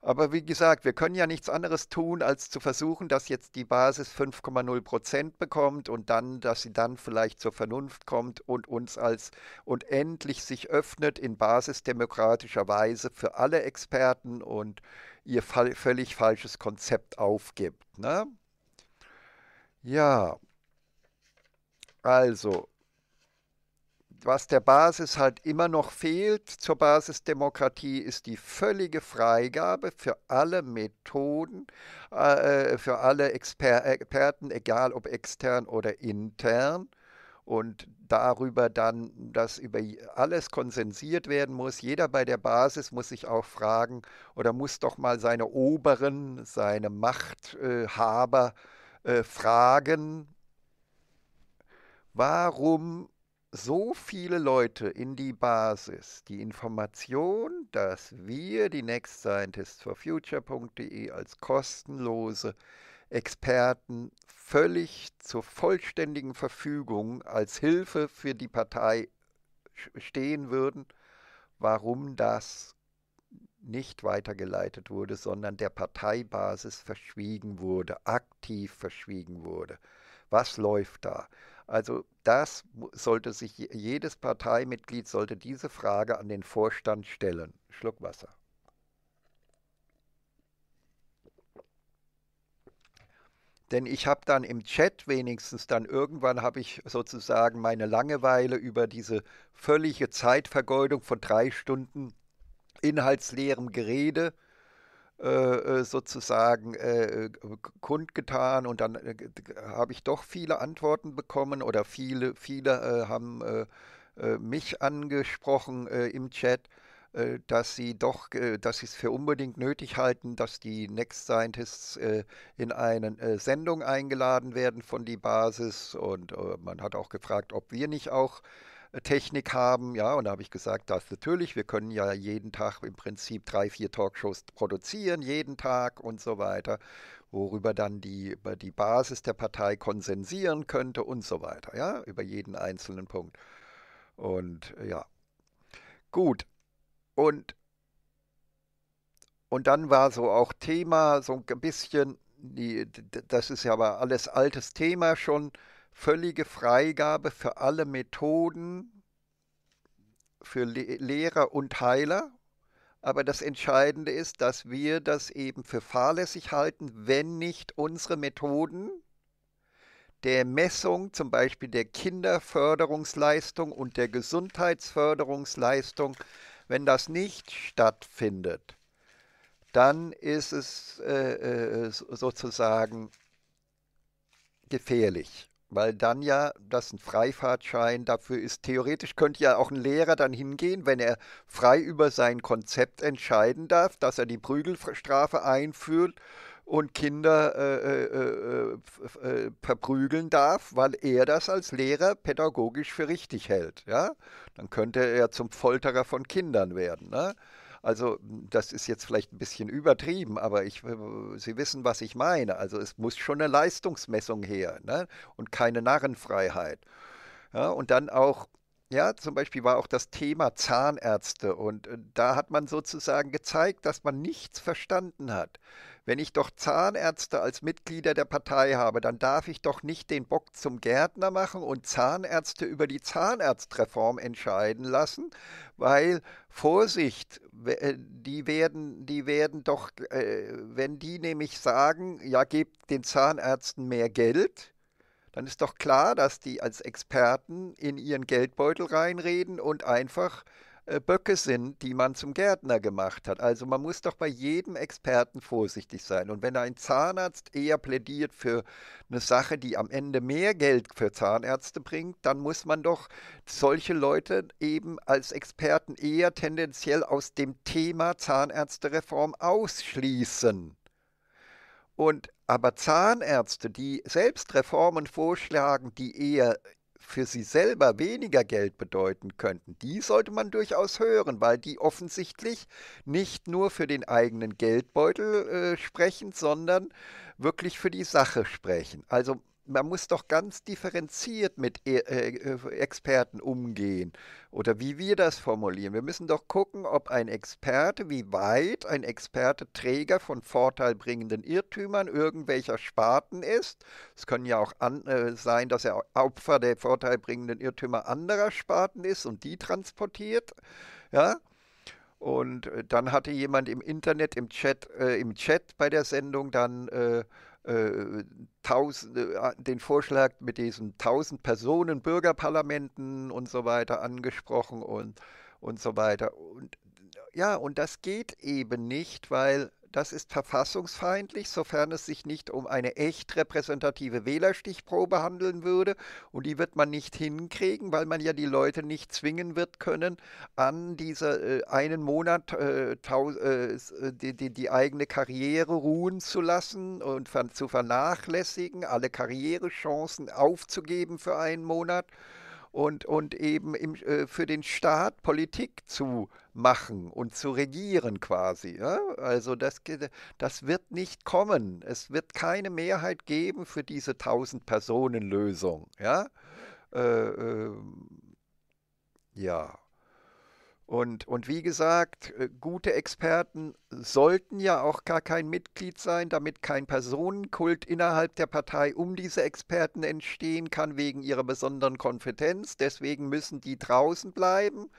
Aber wie gesagt, wir können ja nichts anderes tun, als zu versuchen, dass jetzt die Basis 5,0 Prozent bekommt und dann, dass sie dann vielleicht zur Vernunft kommt und uns als und endlich sich öffnet in basisdemokratischer Weise für alle Experten und ihr völlig falsches Konzept aufgibt. Ne? Ja, also was der Basis halt immer noch fehlt zur Basisdemokratie, ist die völlige Freigabe für alle Methoden, äh, für alle Exper Experten, egal ob extern oder intern. Und darüber dann, dass über alles konsensiert werden muss. Jeder bei der Basis muss sich auch fragen oder muss doch mal seine Oberen, seine Machthaber äh, fragen, warum so viele Leute in die Basis die Information, dass wir, die Next Scientists for Future.de, als kostenlose Experten völlig zur vollständigen Verfügung als Hilfe für die Partei stehen würden, warum das nicht weitergeleitet wurde, sondern der Parteibasis verschwiegen wurde, aktiv verschwiegen wurde. Was läuft da? Also das sollte sich jedes Parteimitglied sollte diese Frage an den Vorstand stellen. Schluck Wasser. Denn ich habe dann im Chat wenigstens dann irgendwann habe ich sozusagen meine Langeweile über diese völlige Zeitvergeudung von drei Stunden inhaltsleerem Gerede äh, äh, sozusagen äh, kundgetan und dann äh, habe ich doch viele Antworten bekommen oder viele, viele äh, haben äh, mich angesprochen im Chat äh, dass sie doch, äh, dass sie es für unbedingt nötig halten, dass die Next Scientists äh, in eine Sendung eingeladen werden von die Basis. Und man hat auch gefragt, ob wir nicht auch Technik haben, ja, und da habe ich gesagt, das natürlich, wir können ja jeden Tag im Prinzip drei, vier Talkshows produzieren, jeden Tag und so weiter, worüber dann die, die Basis der Partei konsensieren könnte und so weiter, ja, über jeden einzelnen Punkt. Und ja, gut, und, und dann war so auch Thema, so ein bisschen, die, das ist ja aber alles altes Thema schon, völlige Freigabe für alle Methoden für Le Lehrer und Heiler. Aber das Entscheidende ist, dass wir das eben für fahrlässig halten, wenn nicht unsere Methoden der Messung zum Beispiel der Kinderförderungsleistung und der Gesundheitsförderungsleistung wenn das nicht stattfindet, dann ist es äh, äh sozusagen gefährlich, weil dann ja das ein Freifahrtschein dafür ist. Theoretisch könnte ja auch ein Lehrer dann hingehen, wenn er frei über sein Konzept entscheiden darf, dass er die Prügelstrafe einführt und Kinder äh, äh, äh, äh, verprügeln darf, weil er das als Lehrer pädagogisch für richtig hält. Ja? Dann könnte er zum Folterer von Kindern werden. Ne? Also das ist jetzt vielleicht ein bisschen übertrieben, aber ich, äh, Sie wissen, was ich meine. Also es muss schon eine Leistungsmessung her ne? und keine Narrenfreiheit. Ja? Und dann auch ja, zum Beispiel war auch das Thema Zahnärzte und äh, da hat man sozusagen gezeigt, dass man nichts verstanden hat. Wenn ich doch Zahnärzte als Mitglieder der Partei habe, dann darf ich doch nicht den Bock zum Gärtner machen und Zahnärzte über die Zahnarztreform entscheiden lassen, weil Vorsicht, äh, die werden, die werden doch, äh, wenn die nämlich sagen, ja, gebt den Zahnärzten mehr Geld, dann ist doch klar, dass die als Experten in ihren Geldbeutel reinreden und einfach Böcke sind, die man zum Gärtner gemacht hat. Also man muss doch bei jedem Experten vorsichtig sein. Und wenn ein Zahnarzt eher plädiert für eine Sache, die am Ende mehr Geld für Zahnärzte bringt, dann muss man doch solche Leute eben als Experten eher tendenziell aus dem Thema Zahnärztereform ausschließen. Und aber Zahnärzte, die selbst Reformen vorschlagen, die eher für sie selber weniger Geld bedeuten könnten, die sollte man durchaus hören, weil die offensichtlich nicht nur für den eigenen Geldbeutel äh, sprechen, sondern wirklich für die Sache sprechen. Also man muss doch ganz differenziert mit äh, äh, Experten umgehen. Oder wie wir das formulieren. Wir müssen doch gucken, ob ein Experte, wie weit ein Experte Träger von vorteilbringenden Irrtümern irgendwelcher Sparten ist. Es können ja auch an, äh, sein, dass er Opfer der vorteilbringenden Irrtümer anderer Sparten ist und die transportiert. Ja, und äh, dann hatte jemand im Internet, im Chat, äh, im Chat bei der Sendung dann äh, äh, äh, den Vorschlag mit diesen tausend Personen Bürgerparlamenten und so weiter angesprochen und, und so weiter. Und ja, und das geht eben nicht, weil das ist verfassungsfeindlich, sofern es sich nicht um eine echt repräsentative Wählerstichprobe handeln würde. Und die wird man nicht hinkriegen, weil man ja die Leute nicht zwingen wird können, an dieser äh, einen Monat äh, äh, die, die, die, eigene Karriere ruhen zu lassen und zu vernachlässigen, alle Karrierechancen aufzugeben für einen Monat und, und eben im, äh, für den Staat Politik zu machen und zu regieren quasi. Ja? Also das, das wird nicht kommen. Es wird keine Mehrheit geben für diese 1000-Personen-Lösung. Ja? Äh, äh, ja. Und, und wie gesagt, äh, gute Experten sollten ja auch gar kein Mitglied sein, damit kein Personenkult innerhalb der Partei um diese Experten entstehen kann wegen ihrer besonderen Kompetenz. Deswegen müssen die draußen bleiben.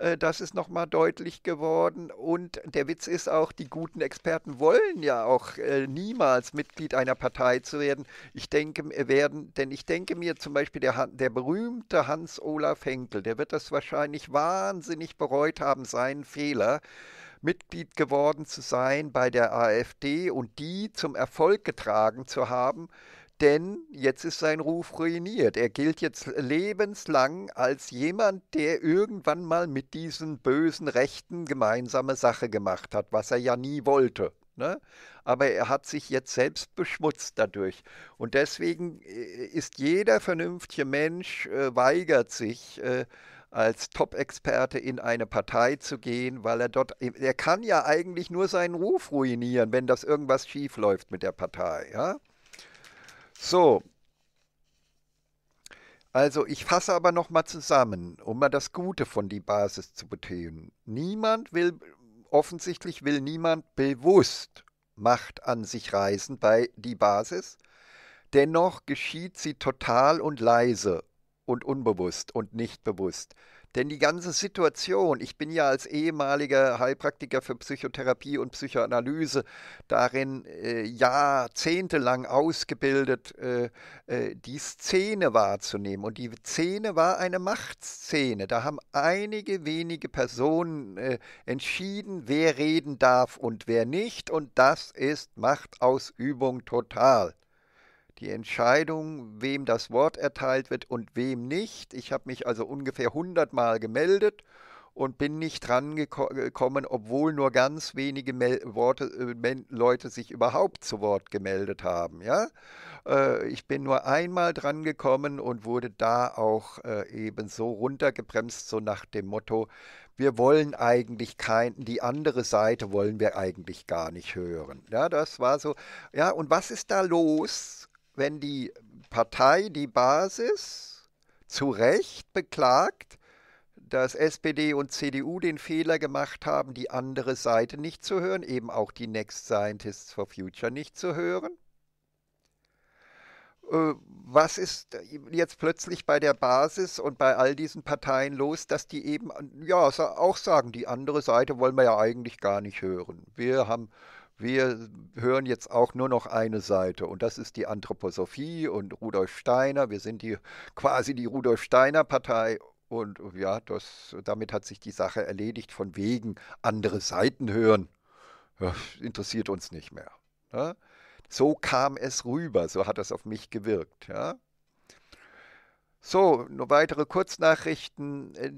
Äh, das ist nochmal deutlich geworden. Und der Witz ist auch, die guten Experten wollen ja auch äh, niemals Mitglied einer Partei zu werden. Ich denke, werden, denn ich denke mir zum Beispiel der, der berühmte Hans-Olaf Henkel, der wird das wahrscheinlich wahnsinnig bereut haben, seinen Fehler. Mitglied geworden zu sein bei der AfD und die zum Erfolg getragen zu haben, denn jetzt ist sein Ruf ruiniert. Er gilt jetzt lebenslang als jemand, der irgendwann mal mit diesen bösen Rechten gemeinsame Sache gemacht hat, was er ja nie wollte. Ne? Aber er hat sich jetzt selbst beschmutzt dadurch. Und deswegen äh, ist jeder vernünftige Mensch, äh, weigert sich, äh, als Top-Experte in eine Partei zu gehen, weil er dort, er kann ja eigentlich nur seinen Ruf ruinieren, wenn das irgendwas schief läuft mit der Partei. Ja? So, also ich fasse aber nochmal zusammen, um mal das Gute von die Basis zu betonen. Niemand will, offensichtlich will niemand bewusst Macht an sich reißen bei die Basis. Dennoch geschieht sie total und leise und unbewusst und nicht bewusst. Denn die ganze Situation, ich bin ja als ehemaliger Heilpraktiker für Psychotherapie und Psychoanalyse darin äh, jahrzehntelang ausgebildet, äh, äh, die Szene wahrzunehmen. Und die Szene war eine Machtszene. Da haben einige wenige Personen äh, entschieden, wer reden darf und wer nicht. Und das ist Machtausübung total die Entscheidung, wem das Wort erteilt wird und wem nicht. Ich habe mich also ungefähr 100 Mal gemeldet und bin nicht drangekommen, obwohl nur ganz wenige Mel Worte, äh, Leute sich überhaupt zu Wort gemeldet haben. Ja? Äh, ich bin nur einmal drangekommen und wurde da auch äh, eben so runtergebremst, so nach dem Motto, wir wollen eigentlich kein, die andere Seite wollen wir eigentlich gar nicht hören. Ja, das war so. Ja, und was ist da los? Wenn die Partei, die Basis, zu Recht beklagt, dass SPD und CDU den Fehler gemacht haben, die andere Seite nicht zu hören, eben auch die Next Scientists for Future nicht zu hören. Äh, was ist jetzt plötzlich bei der Basis und bei all diesen Parteien los, dass die eben ja auch sagen, die andere Seite wollen wir ja eigentlich gar nicht hören. Wir haben wir hören jetzt auch nur noch eine Seite und das ist die Anthroposophie und Rudolf Steiner. Wir sind die quasi die Rudolf Steiner Partei und ja, das, damit hat sich die Sache erledigt von wegen andere Seiten hören. Ja, interessiert uns nicht mehr. Ja? So kam es rüber, so hat es auf mich gewirkt. Ja? So, nur weitere Kurznachrichten. Äh,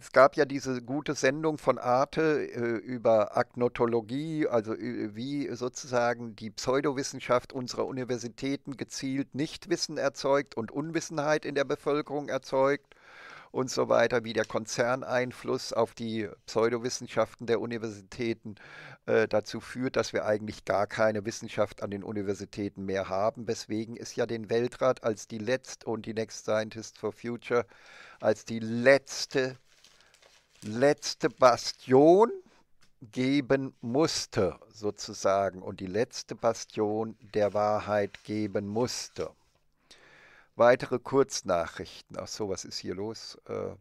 es gab ja diese gute Sendung von Arte äh, über Agnotologie, also äh, wie sozusagen die Pseudowissenschaft unserer Universitäten gezielt Nichtwissen erzeugt und Unwissenheit in der Bevölkerung erzeugt und so weiter, wie der Konzerneinfluss auf die Pseudowissenschaften der Universitäten äh, dazu führt, dass wir eigentlich gar keine Wissenschaft an den Universitäten mehr haben, weswegen es ja den Weltrat als die letzte und die Next Scientist for Future als die letzte, letzte Bastion geben musste, sozusagen, und die letzte Bastion der Wahrheit geben musste. Weitere Kurznachrichten. Ach so, was ist hier los? Äh,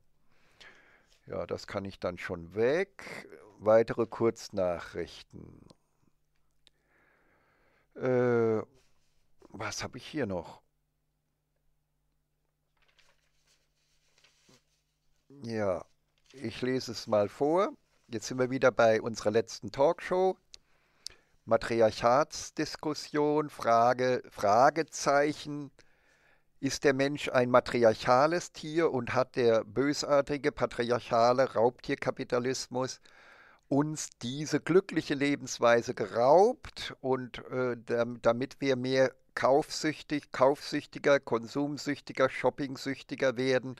ja, das kann ich dann schon weg. Weitere Kurznachrichten. Äh, was habe ich hier noch? Ja, ich lese es mal vor. Jetzt sind wir wieder bei unserer letzten Talkshow. Matriarchatsdiskussion, Frage, Fragezeichen. Ist der Mensch ein matriarchales Tier und hat der bösartige patriarchale Raubtierkapitalismus uns diese glückliche Lebensweise geraubt und äh, damit wir mehr kaufsüchtig, kaufsüchtiger, konsumsüchtiger, shoppingsüchtiger werden,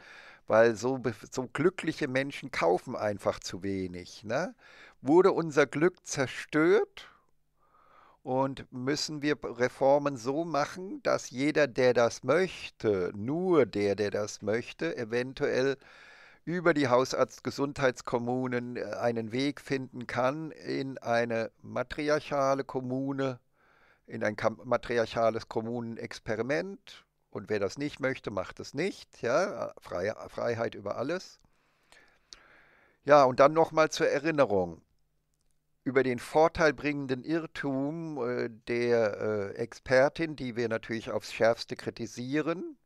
weil so, so glückliche Menschen kaufen einfach zu wenig. Ne? Wurde unser Glück zerstört und müssen wir Reformen so machen, dass jeder, der das möchte, nur der, der das möchte, eventuell über die Hausarztgesundheitskommunen äh, einen Weg finden kann in eine matriarchale Kommune, in ein matriarchales Kommunenexperiment. Und wer das nicht möchte, macht es nicht. Ja? Freiheit über alles. Ja, und dann nochmal zur Erinnerung über den vorteilbringenden Irrtum äh, der äh, Expertin, die wir natürlich aufs schärfste kritisieren.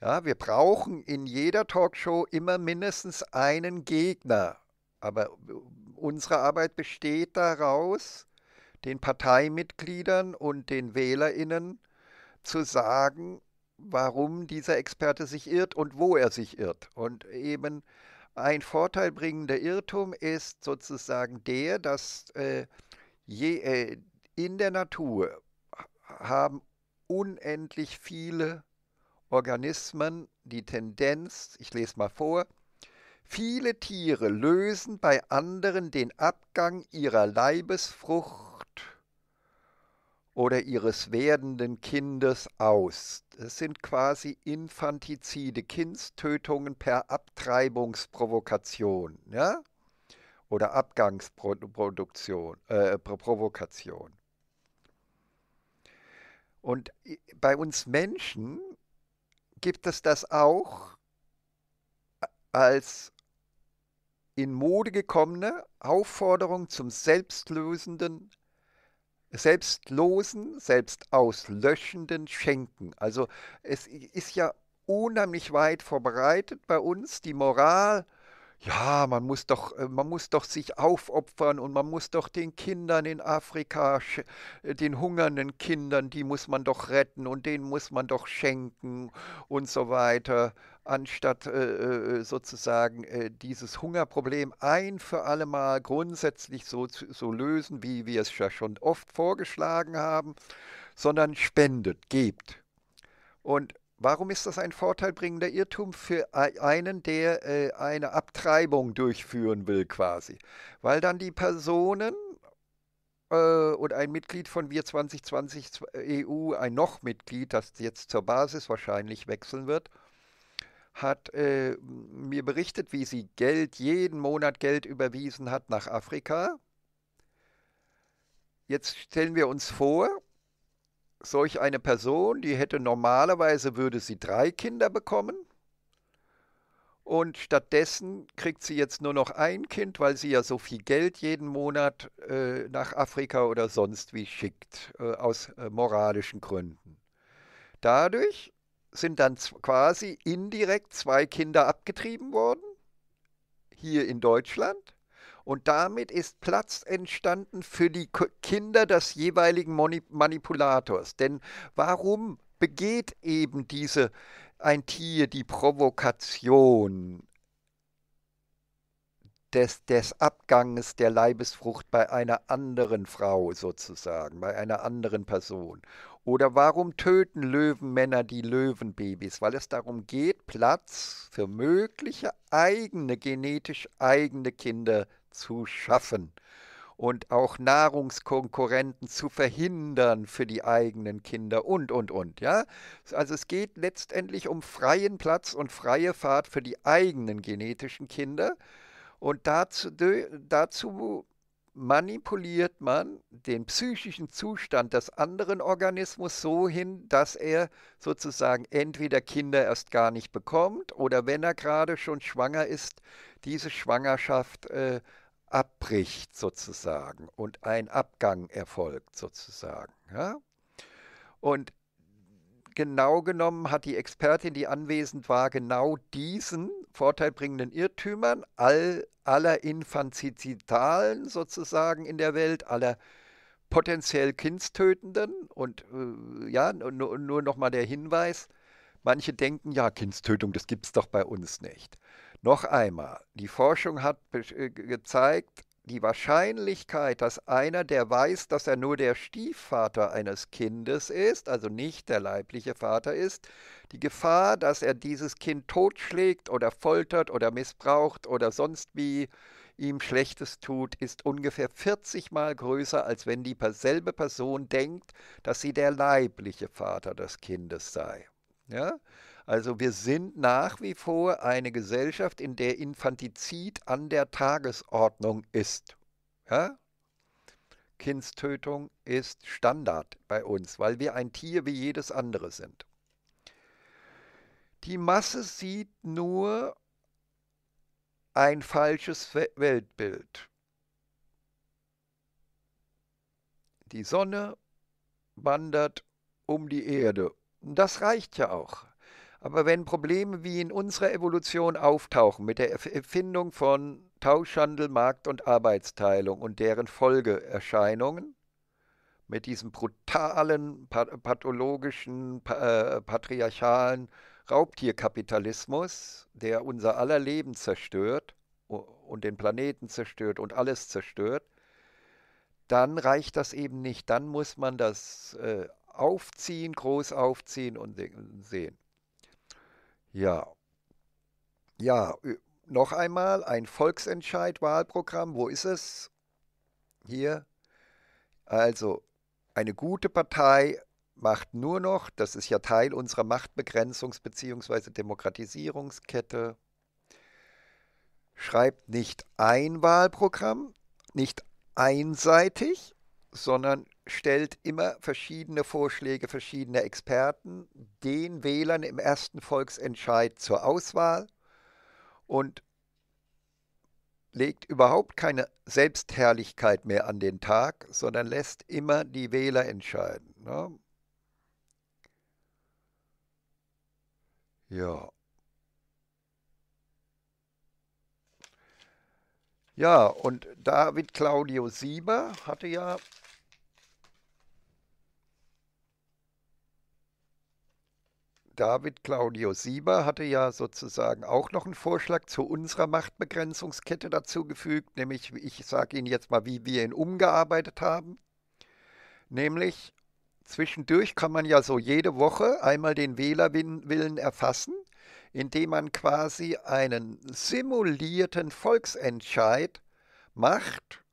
Ja, wir brauchen in jeder Talkshow immer mindestens einen Gegner. Aber unsere Arbeit besteht daraus, den Parteimitgliedern und den WählerInnen zu sagen, warum dieser Experte sich irrt und wo er sich irrt. Und eben ein vorteilbringender Irrtum ist sozusagen der, dass äh, je, äh, in der Natur haben unendlich viele Organismen die Tendenz, ich lese mal vor, viele Tiere lösen bei anderen den Abgang ihrer Leibesfrucht oder ihres werdenden Kindes aus. Es sind quasi Infantizide, Kindstötungen per Abtreibungsprovokation, ja? Oder Abgangsproduktion, äh. Und bei uns Menschen gibt es das auch als in Mode gekommene Aufforderung zum selbstlösenden selbstlosen, selbstauslöschenden Schenken. Also es ist ja unheimlich weit verbreitet bei uns die Moral, ja, man muss doch, äh, man muss doch sich aufopfern und man muss doch den Kindern in Afrika, äh, den hungernden Kindern, die muss man doch retten und denen muss man doch schenken und so weiter, anstatt äh, äh sozusagen äh, dieses Hungerproblem ein für alle Mal grundsätzlich so, so lösen, wie wir es ja schon oft vorgeschlagen haben, sondern spendet, gebt. Und Warum ist das ein vorteilbringender Irrtum für einen, der äh, eine Abtreibung durchführen will quasi? Weil dann die Personen äh, und ein Mitglied von Wir 2020 EU, ein noch Mitglied, das jetzt zur Basis wahrscheinlich wechseln wird, hat äh, mir berichtet, wie sie Geld, jeden Monat Geld überwiesen hat nach Afrika. Jetzt stellen wir uns vor, solch eine Person, die hätte normalerweise würde sie drei Kinder bekommen und stattdessen kriegt sie jetzt nur noch ein Kind, weil sie ja so viel Geld jeden Monat äh, nach Afrika oder sonst wie schickt, äh, aus äh, moralischen Gründen. Dadurch sind dann quasi indirekt zwei Kinder abgetrieben worden, hier in Deutschland. Und damit ist Platz entstanden für die Kinder des jeweiligen Manipulators. Denn warum begeht eben diese ein Tier die Provokation des, des Abganges der Leibesfrucht bei einer anderen Frau sozusagen, bei einer anderen Person? Oder warum töten Löwenmänner die Löwenbabys? Weil es darum geht, Platz für mögliche eigene, genetisch eigene Kinder zu schaffen und auch Nahrungskonkurrenten zu verhindern für die eigenen Kinder und, und, und. Ja? Also es geht letztendlich um freien Platz und freie Fahrt für die eigenen genetischen Kinder. Und dazu, dazu manipuliert man den psychischen Zustand des anderen Organismus so hin, dass er sozusagen entweder Kinder erst gar nicht bekommt oder wenn er gerade schon schwanger ist, diese Schwangerschaft äh, abbricht sozusagen und ein Abgang erfolgt sozusagen. Ja? Und genau genommen hat die Expertin, die anwesend war, genau diesen vorteilbringenden Irrtümern all, aller Infantizidalen sozusagen in der Welt, aller potenziell Kindstötenden und äh, ja, nur, nur nochmal der Hinweis, manche denken, ja, Kindstötung, das gibt es doch bei uns nicht. Noch einmal, die Forschung hat äh, gezeigt, die Wahrscheinlichkeit, dass einer, der weiß, dass er nur der Stiefvater eines Kindes ist, also nicht der leibliche Vater ist, die Gefahr, dass er dieses Kind totschlägt oder foltert oder missbraucht oder sonst wie ihm Schlechtes tut, ist ungefähr 40 mal größer, als wenn die selbe Person denkt, dass sie der leibliche Vater des Kindes sei. Ja? Also wir sind nach wie vor eine Gesellschaft, in der Infantizid an der Tagesordnung ist. Ja? Kindstötung ist Standard bei uns, weil wir ein Tier wie jedes andere sind. Die Masse sieht nur ein falsches Weltbild. Die Sonne wandert um die Erde. Das reicht ja auch. Aber wenn Probleme wie in unserer Evolution auftauchen mit der Erfindung von Tauschhandel, Markt und Arbeitsteilung und deren Folgeerscheinungen, mit diesem brutalen, pathologischen, äh, patriarchalen Raubtierkapitalismus, der unser aller Leben zerstört und den Planeten zerstört und alles zerstört, dann reicht das eben nicht. Dann muss man das äh, aufziehen, groß aufziehen und sehen. Ja. Ja, noch einmal ein Volksentscheid-Wahlprogramm. Wo ist es? Hier. Also, eine gute Partei macht nur noch, das ist ja Teil unserer Machtbegrenzungs- bzw. Demokratisierungskette, schreibt nicht ein Wahlprogramm, nicht einseitig, sondern stellt immer verschiedene Vorschläge verschiedener Experten den Wählern im ersten Volksentscheid zur Auswahl und legt überhaupt keine Selbstherrlichkeit mehr an den Tag, sondern lässt immer die Wähler entscheiden. Ne? Ja. Ja, und David Claudio Sieber hatte ja David Claudio Sieber hatte ja sozusagen auch noch einen Vorschlag zu unserer Machtbegrenzungskette dazugefügt, nämlich, ich sage Ihnen jetzt mal, wie wir ihn umgearbeitet haben. Nämlich, zwischendurch kann man ja so jede Woche einmal den Wählerwillen erfassen, indem man quasi einen simulierten Volksentscheid macht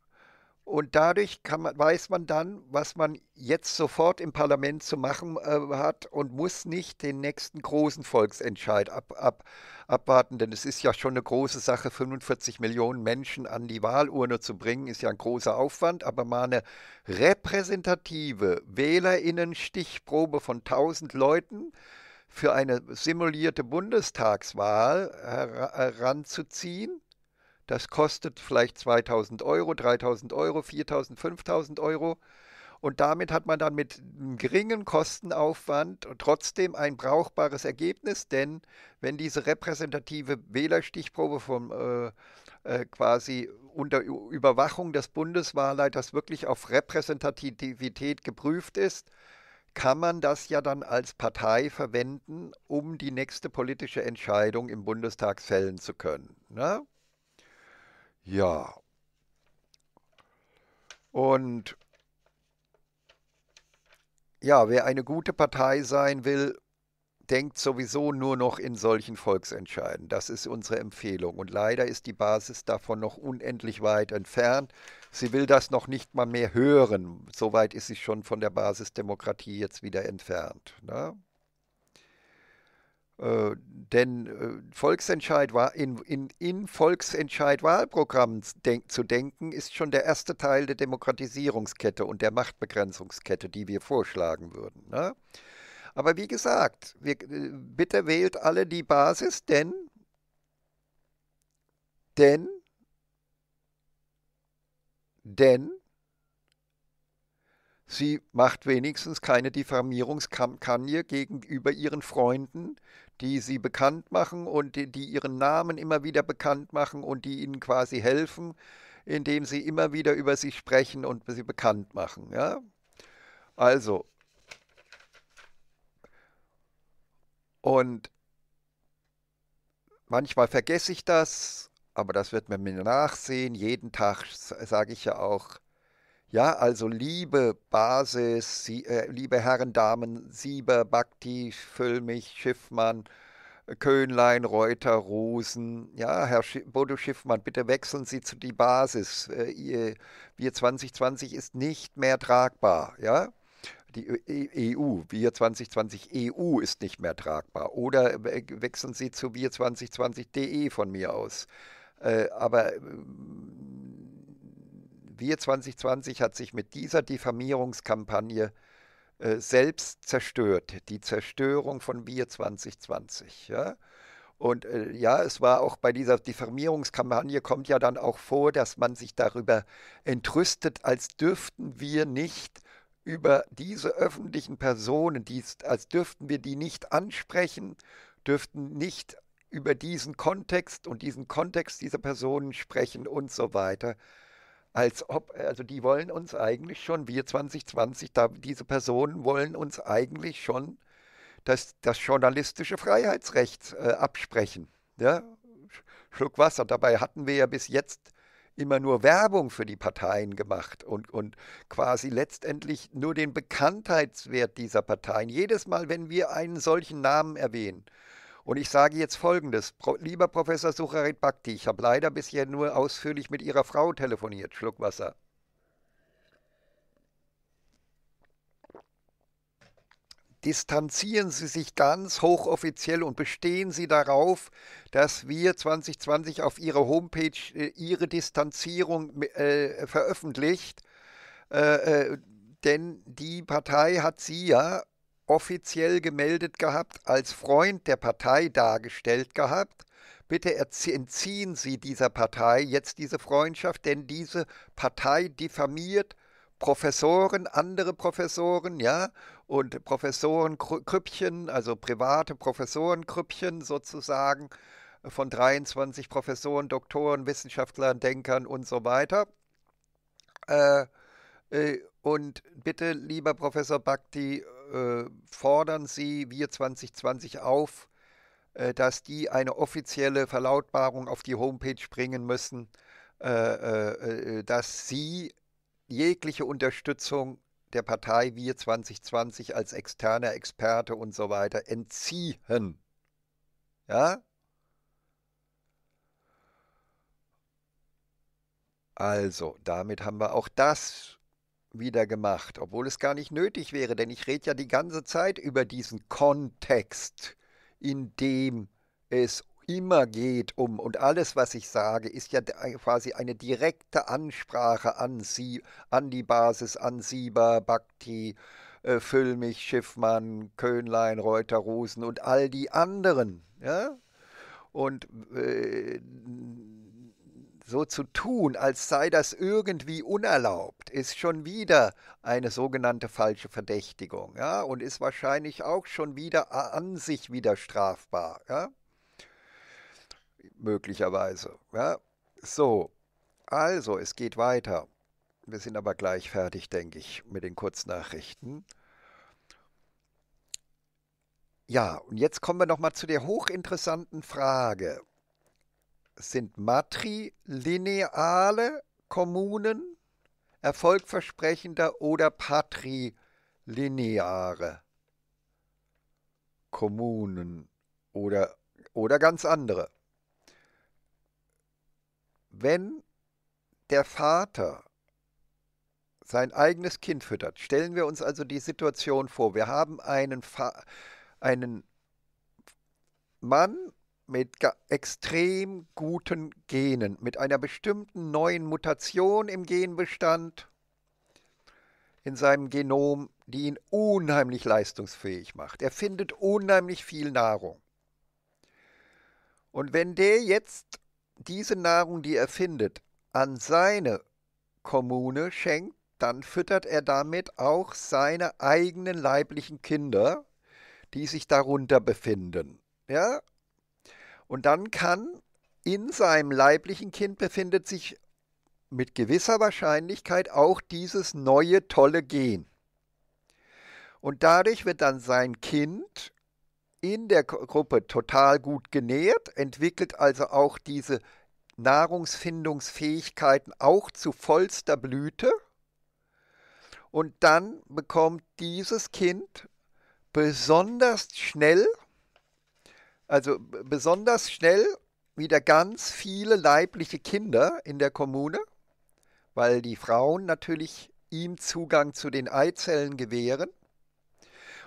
und dadurch man, weiß man dann, was man jetzt sofort im Parlament zu machen äh, hat und muss nicht den nächsten großen Volksentscheid ab, ab, abwarten. Denn es ist ja schon eine große Sache, 45 Millionen Menschen an die Wahlurne zu bringen, ist ja ein großer Aufwand. Aber mal eine repräsentative Wählerinnenstichprobe von 1000 Leuten für eine simulierte Bundestagswahl heranzuziehen das kostet vielleicht 2000 Euro, 3000 Euro, 4000, 5000 Euro. Und damit hat man dann mit einem geringen Kostenaufwand trotzdem ein brauchbares Ergebnis, denn wenn diese repräsentative Wählerstichprobe vom äh, äh, quasi unter Überwachung des Bundeswahlleiters wirklich auf Repräsentativität geprüft ist, kann man das ja dann als Partei verwenden, um die nächste politische Entscheidung im Bundestag fällen zu können. Ne? Ja. Und ja, wer eine gute Partei sein will, denkt sowieso nur noch in solchen Volksentscheiden. Das ist unsere Empfehlung. Und leider ist die Basis davon noch unendlich weit entfernt. Sie will das noch nicht mal mehr hören. Soweit ist sie schon von der Basisdemokratie jetzt wieder entfernt. Ne? Äh, denn äh, Volksentscheid war in, in, in Volksentscheid-Wahlprogrammen denk, zu denken, ist schon der erste Teil der Demokratisierungskette und der Machtbegrenzungskette, die wir vorschlagen würden. Ne? Aber wie gesagt, wir, äh, bitte wählt alle die Basis, denn, denn, denn Sie macht wenigstens keine Diffamierungskampagne gegenüber ihren Freunden, die sie bekannt machen und die, die, ihren Namen immer wieder bekannt machen und die ihnen quasi helfen, indem sie immer wieder über sie sprechen und sie bekannt machen. Ja? Also, und manchmal vergesse ich das, aber das wird man mir nachsehen. Jeden Tag sage ich ja auch, ja, also liebe Basis, Sie, äh, liebe Herren, Damen, Sieber, Bhakti, Füllmich, Schiffmann, Köhnlein, Reuter, Rosen. Ja, Herr Sch Bodo Schiffmann, bitte wechseln Sie zu die Basis. Äh, ihr, wir 2020 ist nicht mehr tragbar. Ja, die EU, Wir 2020 EU ist nicht mehr tragbar. Oder wechseln Sie zu Wir 2020 DE von mir aus. Äh, aber wir 2020 hat sich mit dieser Diffamierungskampagne äh, selbst zerstört. Die Zerstörung von Wir 2020. Ja? Und äh, ja, es war auch bei dieser Diffamierungskampagne kommt ja dann auch vor, dass man sich darüber entrüstet, als dürften wir nicht über diese öffentlichen Personen, die, als dürften wir die nicht ansprechen, dürften nicht über diesen Kontext und diesen Kontext dieser Personen sprechen und so weiter. Als ob, also die wollen uns eigentlich schon, wir 2020, da, diese Personen wollen uns eigentlich schon das, das journalistische Freiheitsrecht äh, absprechen. Ja? Schluck Wasser. Dabei hatten wir ja bis jetzt immer nur Werbung für die Parteien gemacht und, und quasi letztendlich nur den Bekanntheitswert dieser Parteien. Jedes Mal, wenn wir einen solchen Namen erwähnen, und ich sage jetzt Folgendes, lieber Professor Sucharit Bhakti, ich habe leider bisher nur ausführlich mit Ihrer Frau telefoniert, Schluck Wasser. distanzieren Sie sich ganz hochoffiziell und bestehen Sie darauf, dass wir 2020 auf Ihrer Homepage äh, Ihre Distanzierung äh, veröffentlicht. Äh, äh, denn die Partei hat Sie ja offiziell gemeldet gehabt, als Freund der Partei dargestellt gehabt. Bitte entziehen Sie dieser Partei jetzt diese Freundschaft, denn diese Partei diffamiert Professoren, andere Professoren, ja, und Professorenkrüppchen, also private Professorenkrüppchen sozusagen von 23 Professoren, Doktoren, Wissenschaftlern, Denkern und so weiter. Äh, äh, und bitte, lieber Professor Bhakti, äh, fordern Sie wir 2020 auf, äh, dass die eine offizielle Verlautbarung auf die Homepage bringen müssen, äh, äh, dass Sie jegliche Unterstützung der Partei Wir 2020 als externer Experte und so weiter entziehen. Ja? Also, damit haben wir auch das wieder gemacht, obwohl es gar nicht nötig wäre, denn ich rede ja die ganze Zeit über diesen Kontext, in dem es immer geht um, und alles, was ich sage, ist ja quasi eine direkte Ansprache an Sie, an die Basis, an Sieber, Bhakti, äh, Füllmich, Schiffmann, Könlein, Reuter, Rosen und all die anderen. Ja? Und äh, so zu tun, als sei das irgendwie unerlaubt, ist schon wieder eine sogenannte falsche Verdächtigung, ja, und ist wahrscheinlich auch schon wieder an sich wieder strafbar, ja möglicherweise. Ja? So, also es geht weiter. Wir sind aber gleich fertig, denke ich, mit den Kurznachrichten. Ja, und jetzt kommen wir nochmal zu der hochinteressanten Frage. Sind matrilineale Kommunen erfolgversprechender oder patrilineare Kommunen oder, oder ganz andere? Wenn der Vater sein eigenes Kind füttert, stellen wir uns also die Situation vor, wir haben einen, Fa einen Mann mit extrem guten Genen, mit einer bestimmten neuen Mutation im Genbestand in seinem Genom, die ihn unheimlich leistungsfähig macht. Er findet unheimlich viel Nahrung. Und wenn der jetzt diese Nahrung, die er findet, an seine Kommune schenkt, dann füttert er damit auch seine eigenen leiblichen Kinder, die sich darunter befinden. Ja? Und dann kann in seinem leiblichen Kind befindet sich mit gewisser Wahrscheinlichkeit auch dieses neue tolle Gen. Und dadurch wird dann sein Kind in der Gruppe total gut genährt, entwickelt also auch diese Nahrungsfindungsfähigkeiten auch zu vollster Blüte. Und dann bekommt dieses Kind besonders schnell, also besonders schnell wieder ganz viele leibliche Kinder in der Kommune, weil die Frauen natürlich ihm Zugang zu den Eizellen gewähren.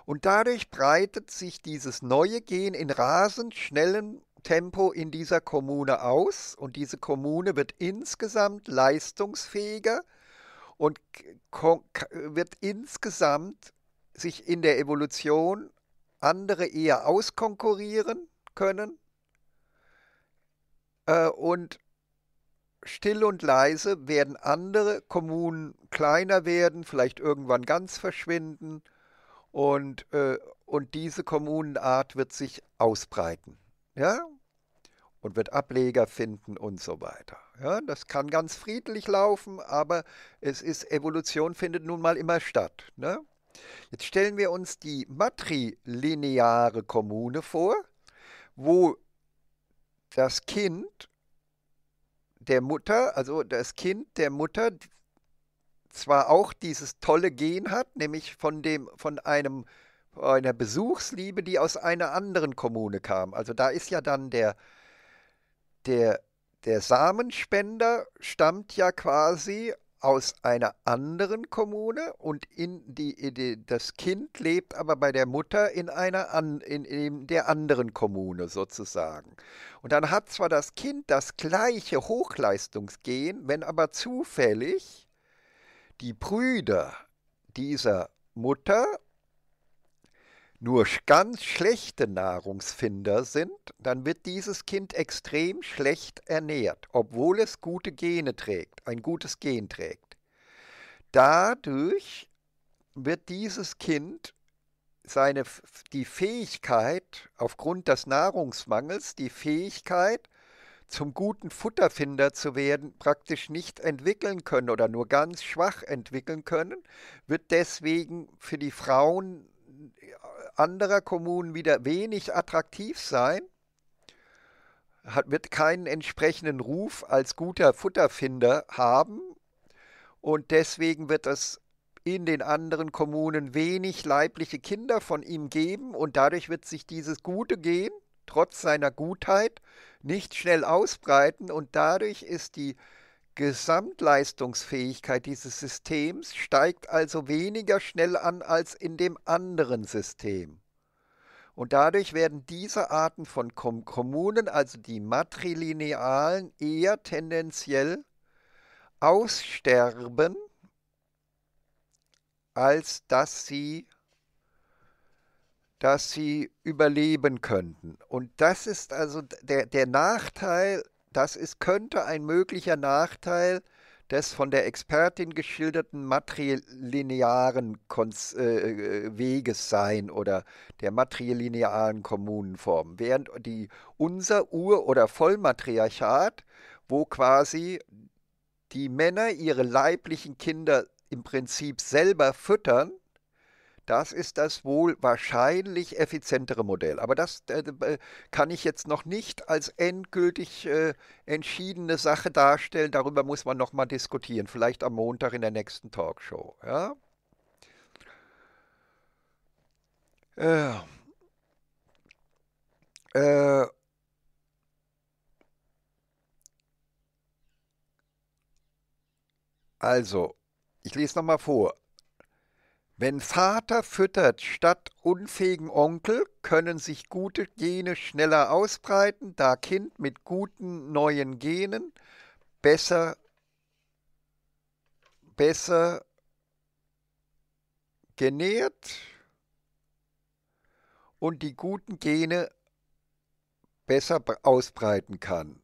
Und dadurch breitet sich dieses neue Gen in rasend schnellem Tempo in dieser Kommune aus und diese Kommune wird insgesamt leistungsfähiger und wird insgesamt sich in der Evolution andere eher auskonkurrieren können äh, und still und leise werden andere Kommunen kleiner werden, vielleicht irgendwann ganz verschwinden und, äh, und diese Kommunenart wird sich ausbreiten. Ja? und wird Ableger finden und so weiter. Ja, das kann ganz friedlich laufen, aber es ist Evolution findet nun mal immer statt. Ne? Jetzt stellen wir uns die matrilineare Kommune vor, wo das Kind der Mutter, also das Kind der Mutter zwar auch dieses tolle Gen hat, nämlich von dem von einem einer Besuchsliebe, die aus einer anderen Kommune kam. Also da ist ja dann der der der Samenspender stammt ja quasi aus einer anderen Kommune und in die, in die, das Kind lebt aber bei der Mutter in einer an, in, in der anderen Kommune sozusagen. Und dann hat zwar das Kind das gleiche Hochleistungsgen, wenn aber zufällig die Brüder dieser Mutter nur ganz schlechte Nahrungsfinder sind, dann wird dieses Kind extrem schlecht ernährt, obwohl es gute Gene trägt, ein gutes Gen trägt. Dadurch wird dieses Kind seine, die Fähigkeit, aufgrund des Nahrungsmangels, die Fähigkeit, zum guten Futterfinder zu werden, praktisch nicht entwickeln können oder nur ganz schwach entwickeln können, wird deswegen für die Frauen anderer Kommunen wieder wenig attraktiv sein, hat, wird keinen entsprechenden Ruf als guter Futterfinder haben. Und deswegen wird es in den anderen Kommunen wenig leibliche Kinder von ihm geben. Und dadurch wird sich dieses gute Gen trotz seiner Gutheit nicht schnell ausbreiten. Und dadurch ist die Gesamtleistungsfähigkeit dieses Systems steigt also weniger schnell an als in dem anderen System. Und dadurch werden diese Arten von Kommunen, also die matrilinealen, eher tendenziell aussterben, als dass sie, dass sie überleben könnten. Und das ist also der, der Nachteil das ist, könnte ein möglicher Nachteil des von der Expertin geschilderten matrilinearen Konz äh, äh, Weges sein oder der matrilinearen Kommunenform. Während die unser Ur- oder Vollmatriarchat, wo quasi die Männer ihre leiblichen Kinder im Prinzip selber füttern, das ist das wohl wahrscheinlich effizientere Modell. Aber das äh, äh, kann ich jetzt noch nicht als endgültig äh, entschiedene Sache darstellen. Darüber muss man noch mal diskutieren. Vielleicht am Montag in der nächsten Talkshow. Ja? Äh, äh, also, ich lese noch mal vor. Wenn Vater füttert statt unfähigen Onkel, können sich gute Gene schneller ausbreiten, da Kind mit guten neuen Genen besser, besser genährt und die guten Gene besser ausbreiten kann.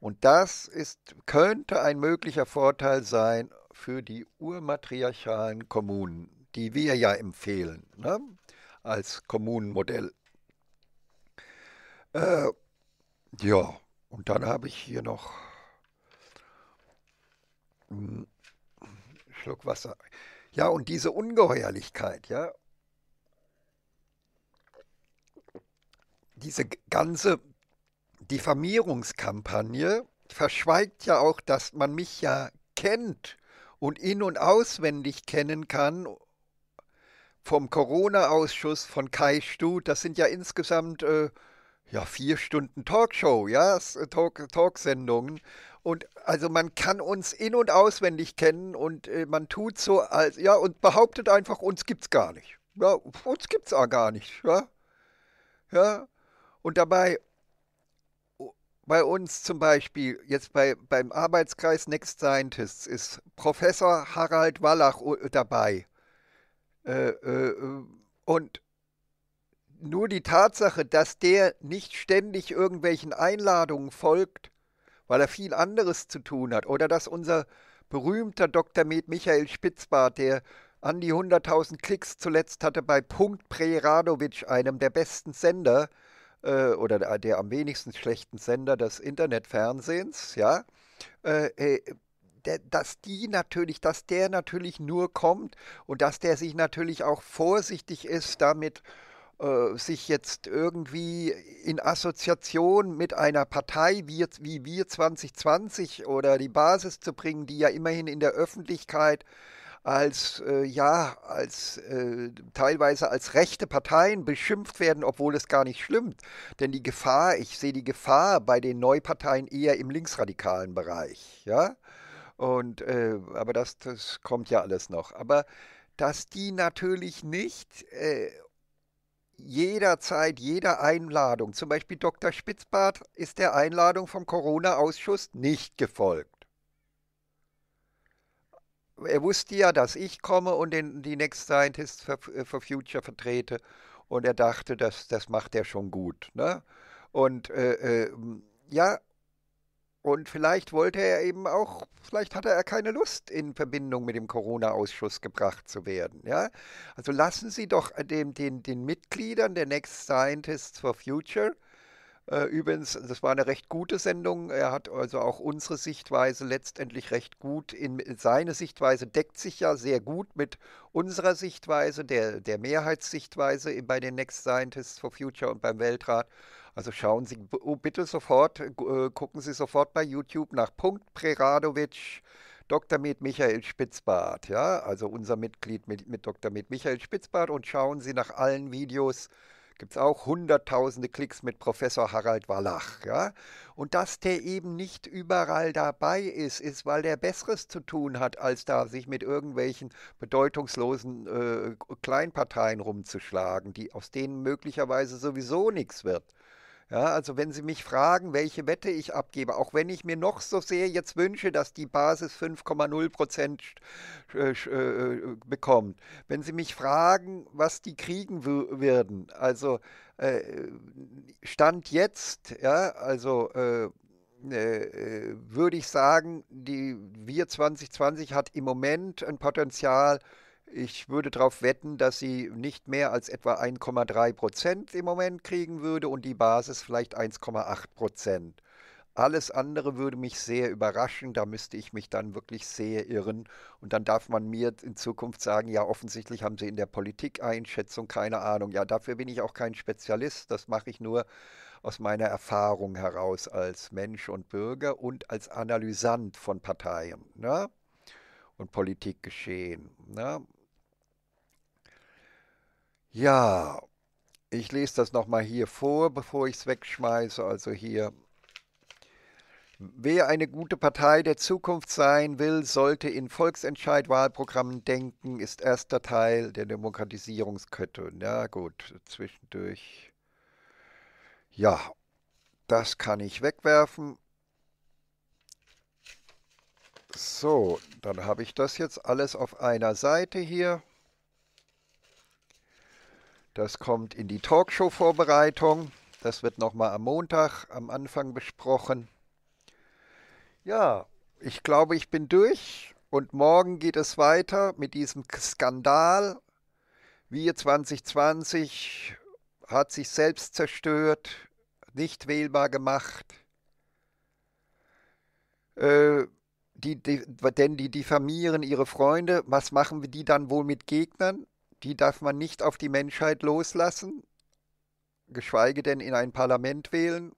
Und das ist, könnte ein möglicher Vorteil sein für die urmatriarchalen Kommunen, die wir ja empfehlen ne? als Kommunenmodell. Äh, ja, und dann habe ich hier noch einen Schluck Wasser. Ja, und diese Ungeheuerlichkeit, ja, diese ganze Diffamierungskampagne verschweigt ja auch, dass man mich ja kennt und in- und auswendig kennen kann vom Corona-Ausschuss von Kai Stut. Das sind ja insgesamt äh, ja, vier Stunden Talkshow, ja, äh, Talk, Talksendungen. Und also man kann uns in- und auswendig kennen und äh, man tut so, als, ja, und behauptet einfach, uns gibt's gar nicht. Ja, uns gibt's auch gar nicht, ja. Ja, und dabei bei uns zum Beispiel, jetzt bei, beim Arbeitskreis Next Scientists, ist Professor Harald Wallach dabei. Äh, äh, und nur die Tatsache, dass der nicht ständig irgendwelchen Einladungen folgt, weil er viel anderes zu tun hat, oder dass unser berühmter Dr. Med Michael Spitzbart, der an die 100.000 Klicks zuletzt hatte bei Punkt Preradovic, einem der besten Sender, äh, oder der, der, am wenigsten schlechten Sender des Internetfernsehens, ja, äh, äh, dass die natürlich, dass der natürlich nur kommt und dass der sich natürlich auch vorsichtig ist, damit äh, sich jetzt irgendwie in Assoziation mit einer Partei wie, wie wir 2020 oder die Basis zu bringen, die ja immerhin in der Öffentlichkeit als äh, ja als äh, teilweise als rechte Parteien beschimpft werden, obwohl es gar nicht stimmt. Denn die Gefahr, ich sehe die Gefahr bei den Neuparteien eher im linksradikalen Bereich, ja. Und äh, aber das, das kommt ja alles noch. Aber dass die natürlich nicht äh, jederzeit jeder Einladung, zum Beispiel Dr. Spitzbart ist der Einladung vom Corona-Ausschuss nicht gefolgt. Er wusste ja, dass ich komme und den, die Next Scientists for, for Future vertrete und er dachte, das, das macht er schon gut. Ne? Und äh, äh, ja, und vielleicht wollte er eben auch, vielleicht hatte er keine Lust, in Verbindung mit dem Corona-Ausschuss gebracht zu werden. Ja? Also lassen Sie doch dem, den, den Mitgliedern der Next Scientists for Future, äh, übrigens, das war eine recht gute Sendung, er hat also auch unsere Sichtweise letztendlich recht gut, in, seine Sichtweise deckt sich ja sehr gut mit unserer Sichtweise, der, der Mehrheitssichtweise bei den Next Scientists for Future und beim Weltrat. Also schauen Sie oh, bitte sofort, äh, gucken Sie sofort bei YouTube nach Punkt Preradovic, Dr. Med Michael Spitzbart, ja, also unser Mitglied mit, mit Dr. Med Michael Spitzbart und schauen Sie nach allen Videos gibt es auch hunderttausende Klicks mit Professor Harald Wallach. Ja? Und dass der eben nicht überall dabei ist, ist, weil der Besseres zu tun hat, als da sich mit irgendwelchen bedeutungslosen äh, Kleinparteien rumzuschlagen, die, aus denen möglicherweise sowieso nichts wird. Ja, also wenn Sie mich fragen, welche Wette ich abgebe, auch wenn ich mir noch so sehr jetzt wünsche, dass die Basis 5,0 Prozent äh, äh, bekommt, wenn Sie mich fragen, was die kriegen würden, also äh, Stand jetzt, ja, also äh, äh, würde ich sagen, die Wir 2020 hat im Moment ein Potenzial ich würde darauf wetten, dass sie nicht mehr als etwa 1,3 Prozent im Moment kriegen würde und die Basis vielleicht 1,8 Prozent. Alles andere würde mich sehr überraschen, da müsste ich mich dann wirklich sehr irren. Und dann darf man mir in Zukunft sagen, ja, offensichtlich haben Sie in der Politikeinschätzung keine Ahnung. Ja, dafür bin ich auch kein Spezialist, das mache ich nur aus meiner Erfahrung heraus als Mensch und Bürger und als Analysant von Parteien ne? und Politikgeschehen. Ne? Ja, ich lese das nochmal hier vor, bevor ich es wegschmeiße. Also hier. Wer eine gute Partei der Zukunft sein will, sollte in Volksentscheid-Wahlprogrammen denken, ist erster Teil der Demokratisierungskette. Ja gut, zwischendurch. Ja, das kann ich wegwerfen. So, dann habe ich das jetzt alles auf einer Seite hier. Das kommt in die Talkshow-Vorbereitung. Das wird nochmal am Montag am Anfang besprochen. Ja, ich glaube, ich bin durch. Und morgen geht es weiter mit diesem Skandal. Wir 2020 hat sich selbst zerstört, nicht wählbar gemacht. Äh, die, die, denn die diffamieren ihre Freunde. Was machen wir die dann wohl mit Gegnern? Die darf man nicht auf die Menschheit loslassen, geschweige denn in ein Parlament wählen.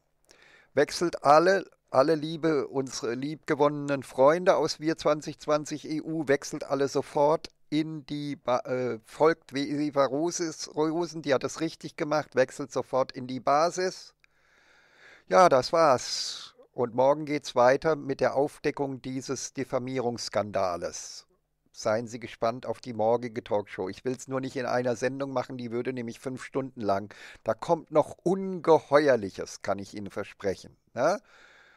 Wechselt alle, alle Liebe, unsere liebgewonnenen Freunde aus Wir 2020 EU, wechselt alle sofort in die, äh, folgt Eva Rosen, die hat das richtig gemacht, wechselt sofort in die Basis. Ja, das war's. Und morgen geht's weiter mit der Aufdeckung dieses Diffamierungsskandales seien Sie gespannt auf die morgige Talkshow. Ich will es nur nicht in einer Sendung machen, die würde nämlich fünf Stunden lang. Da kommt noch Ungeheuerliches, kann ich Ihnen versprechen. Ja?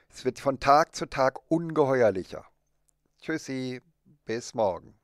Es wird von Tag zu Tag ungeheuerlicher. Tschüssi, bis morgen.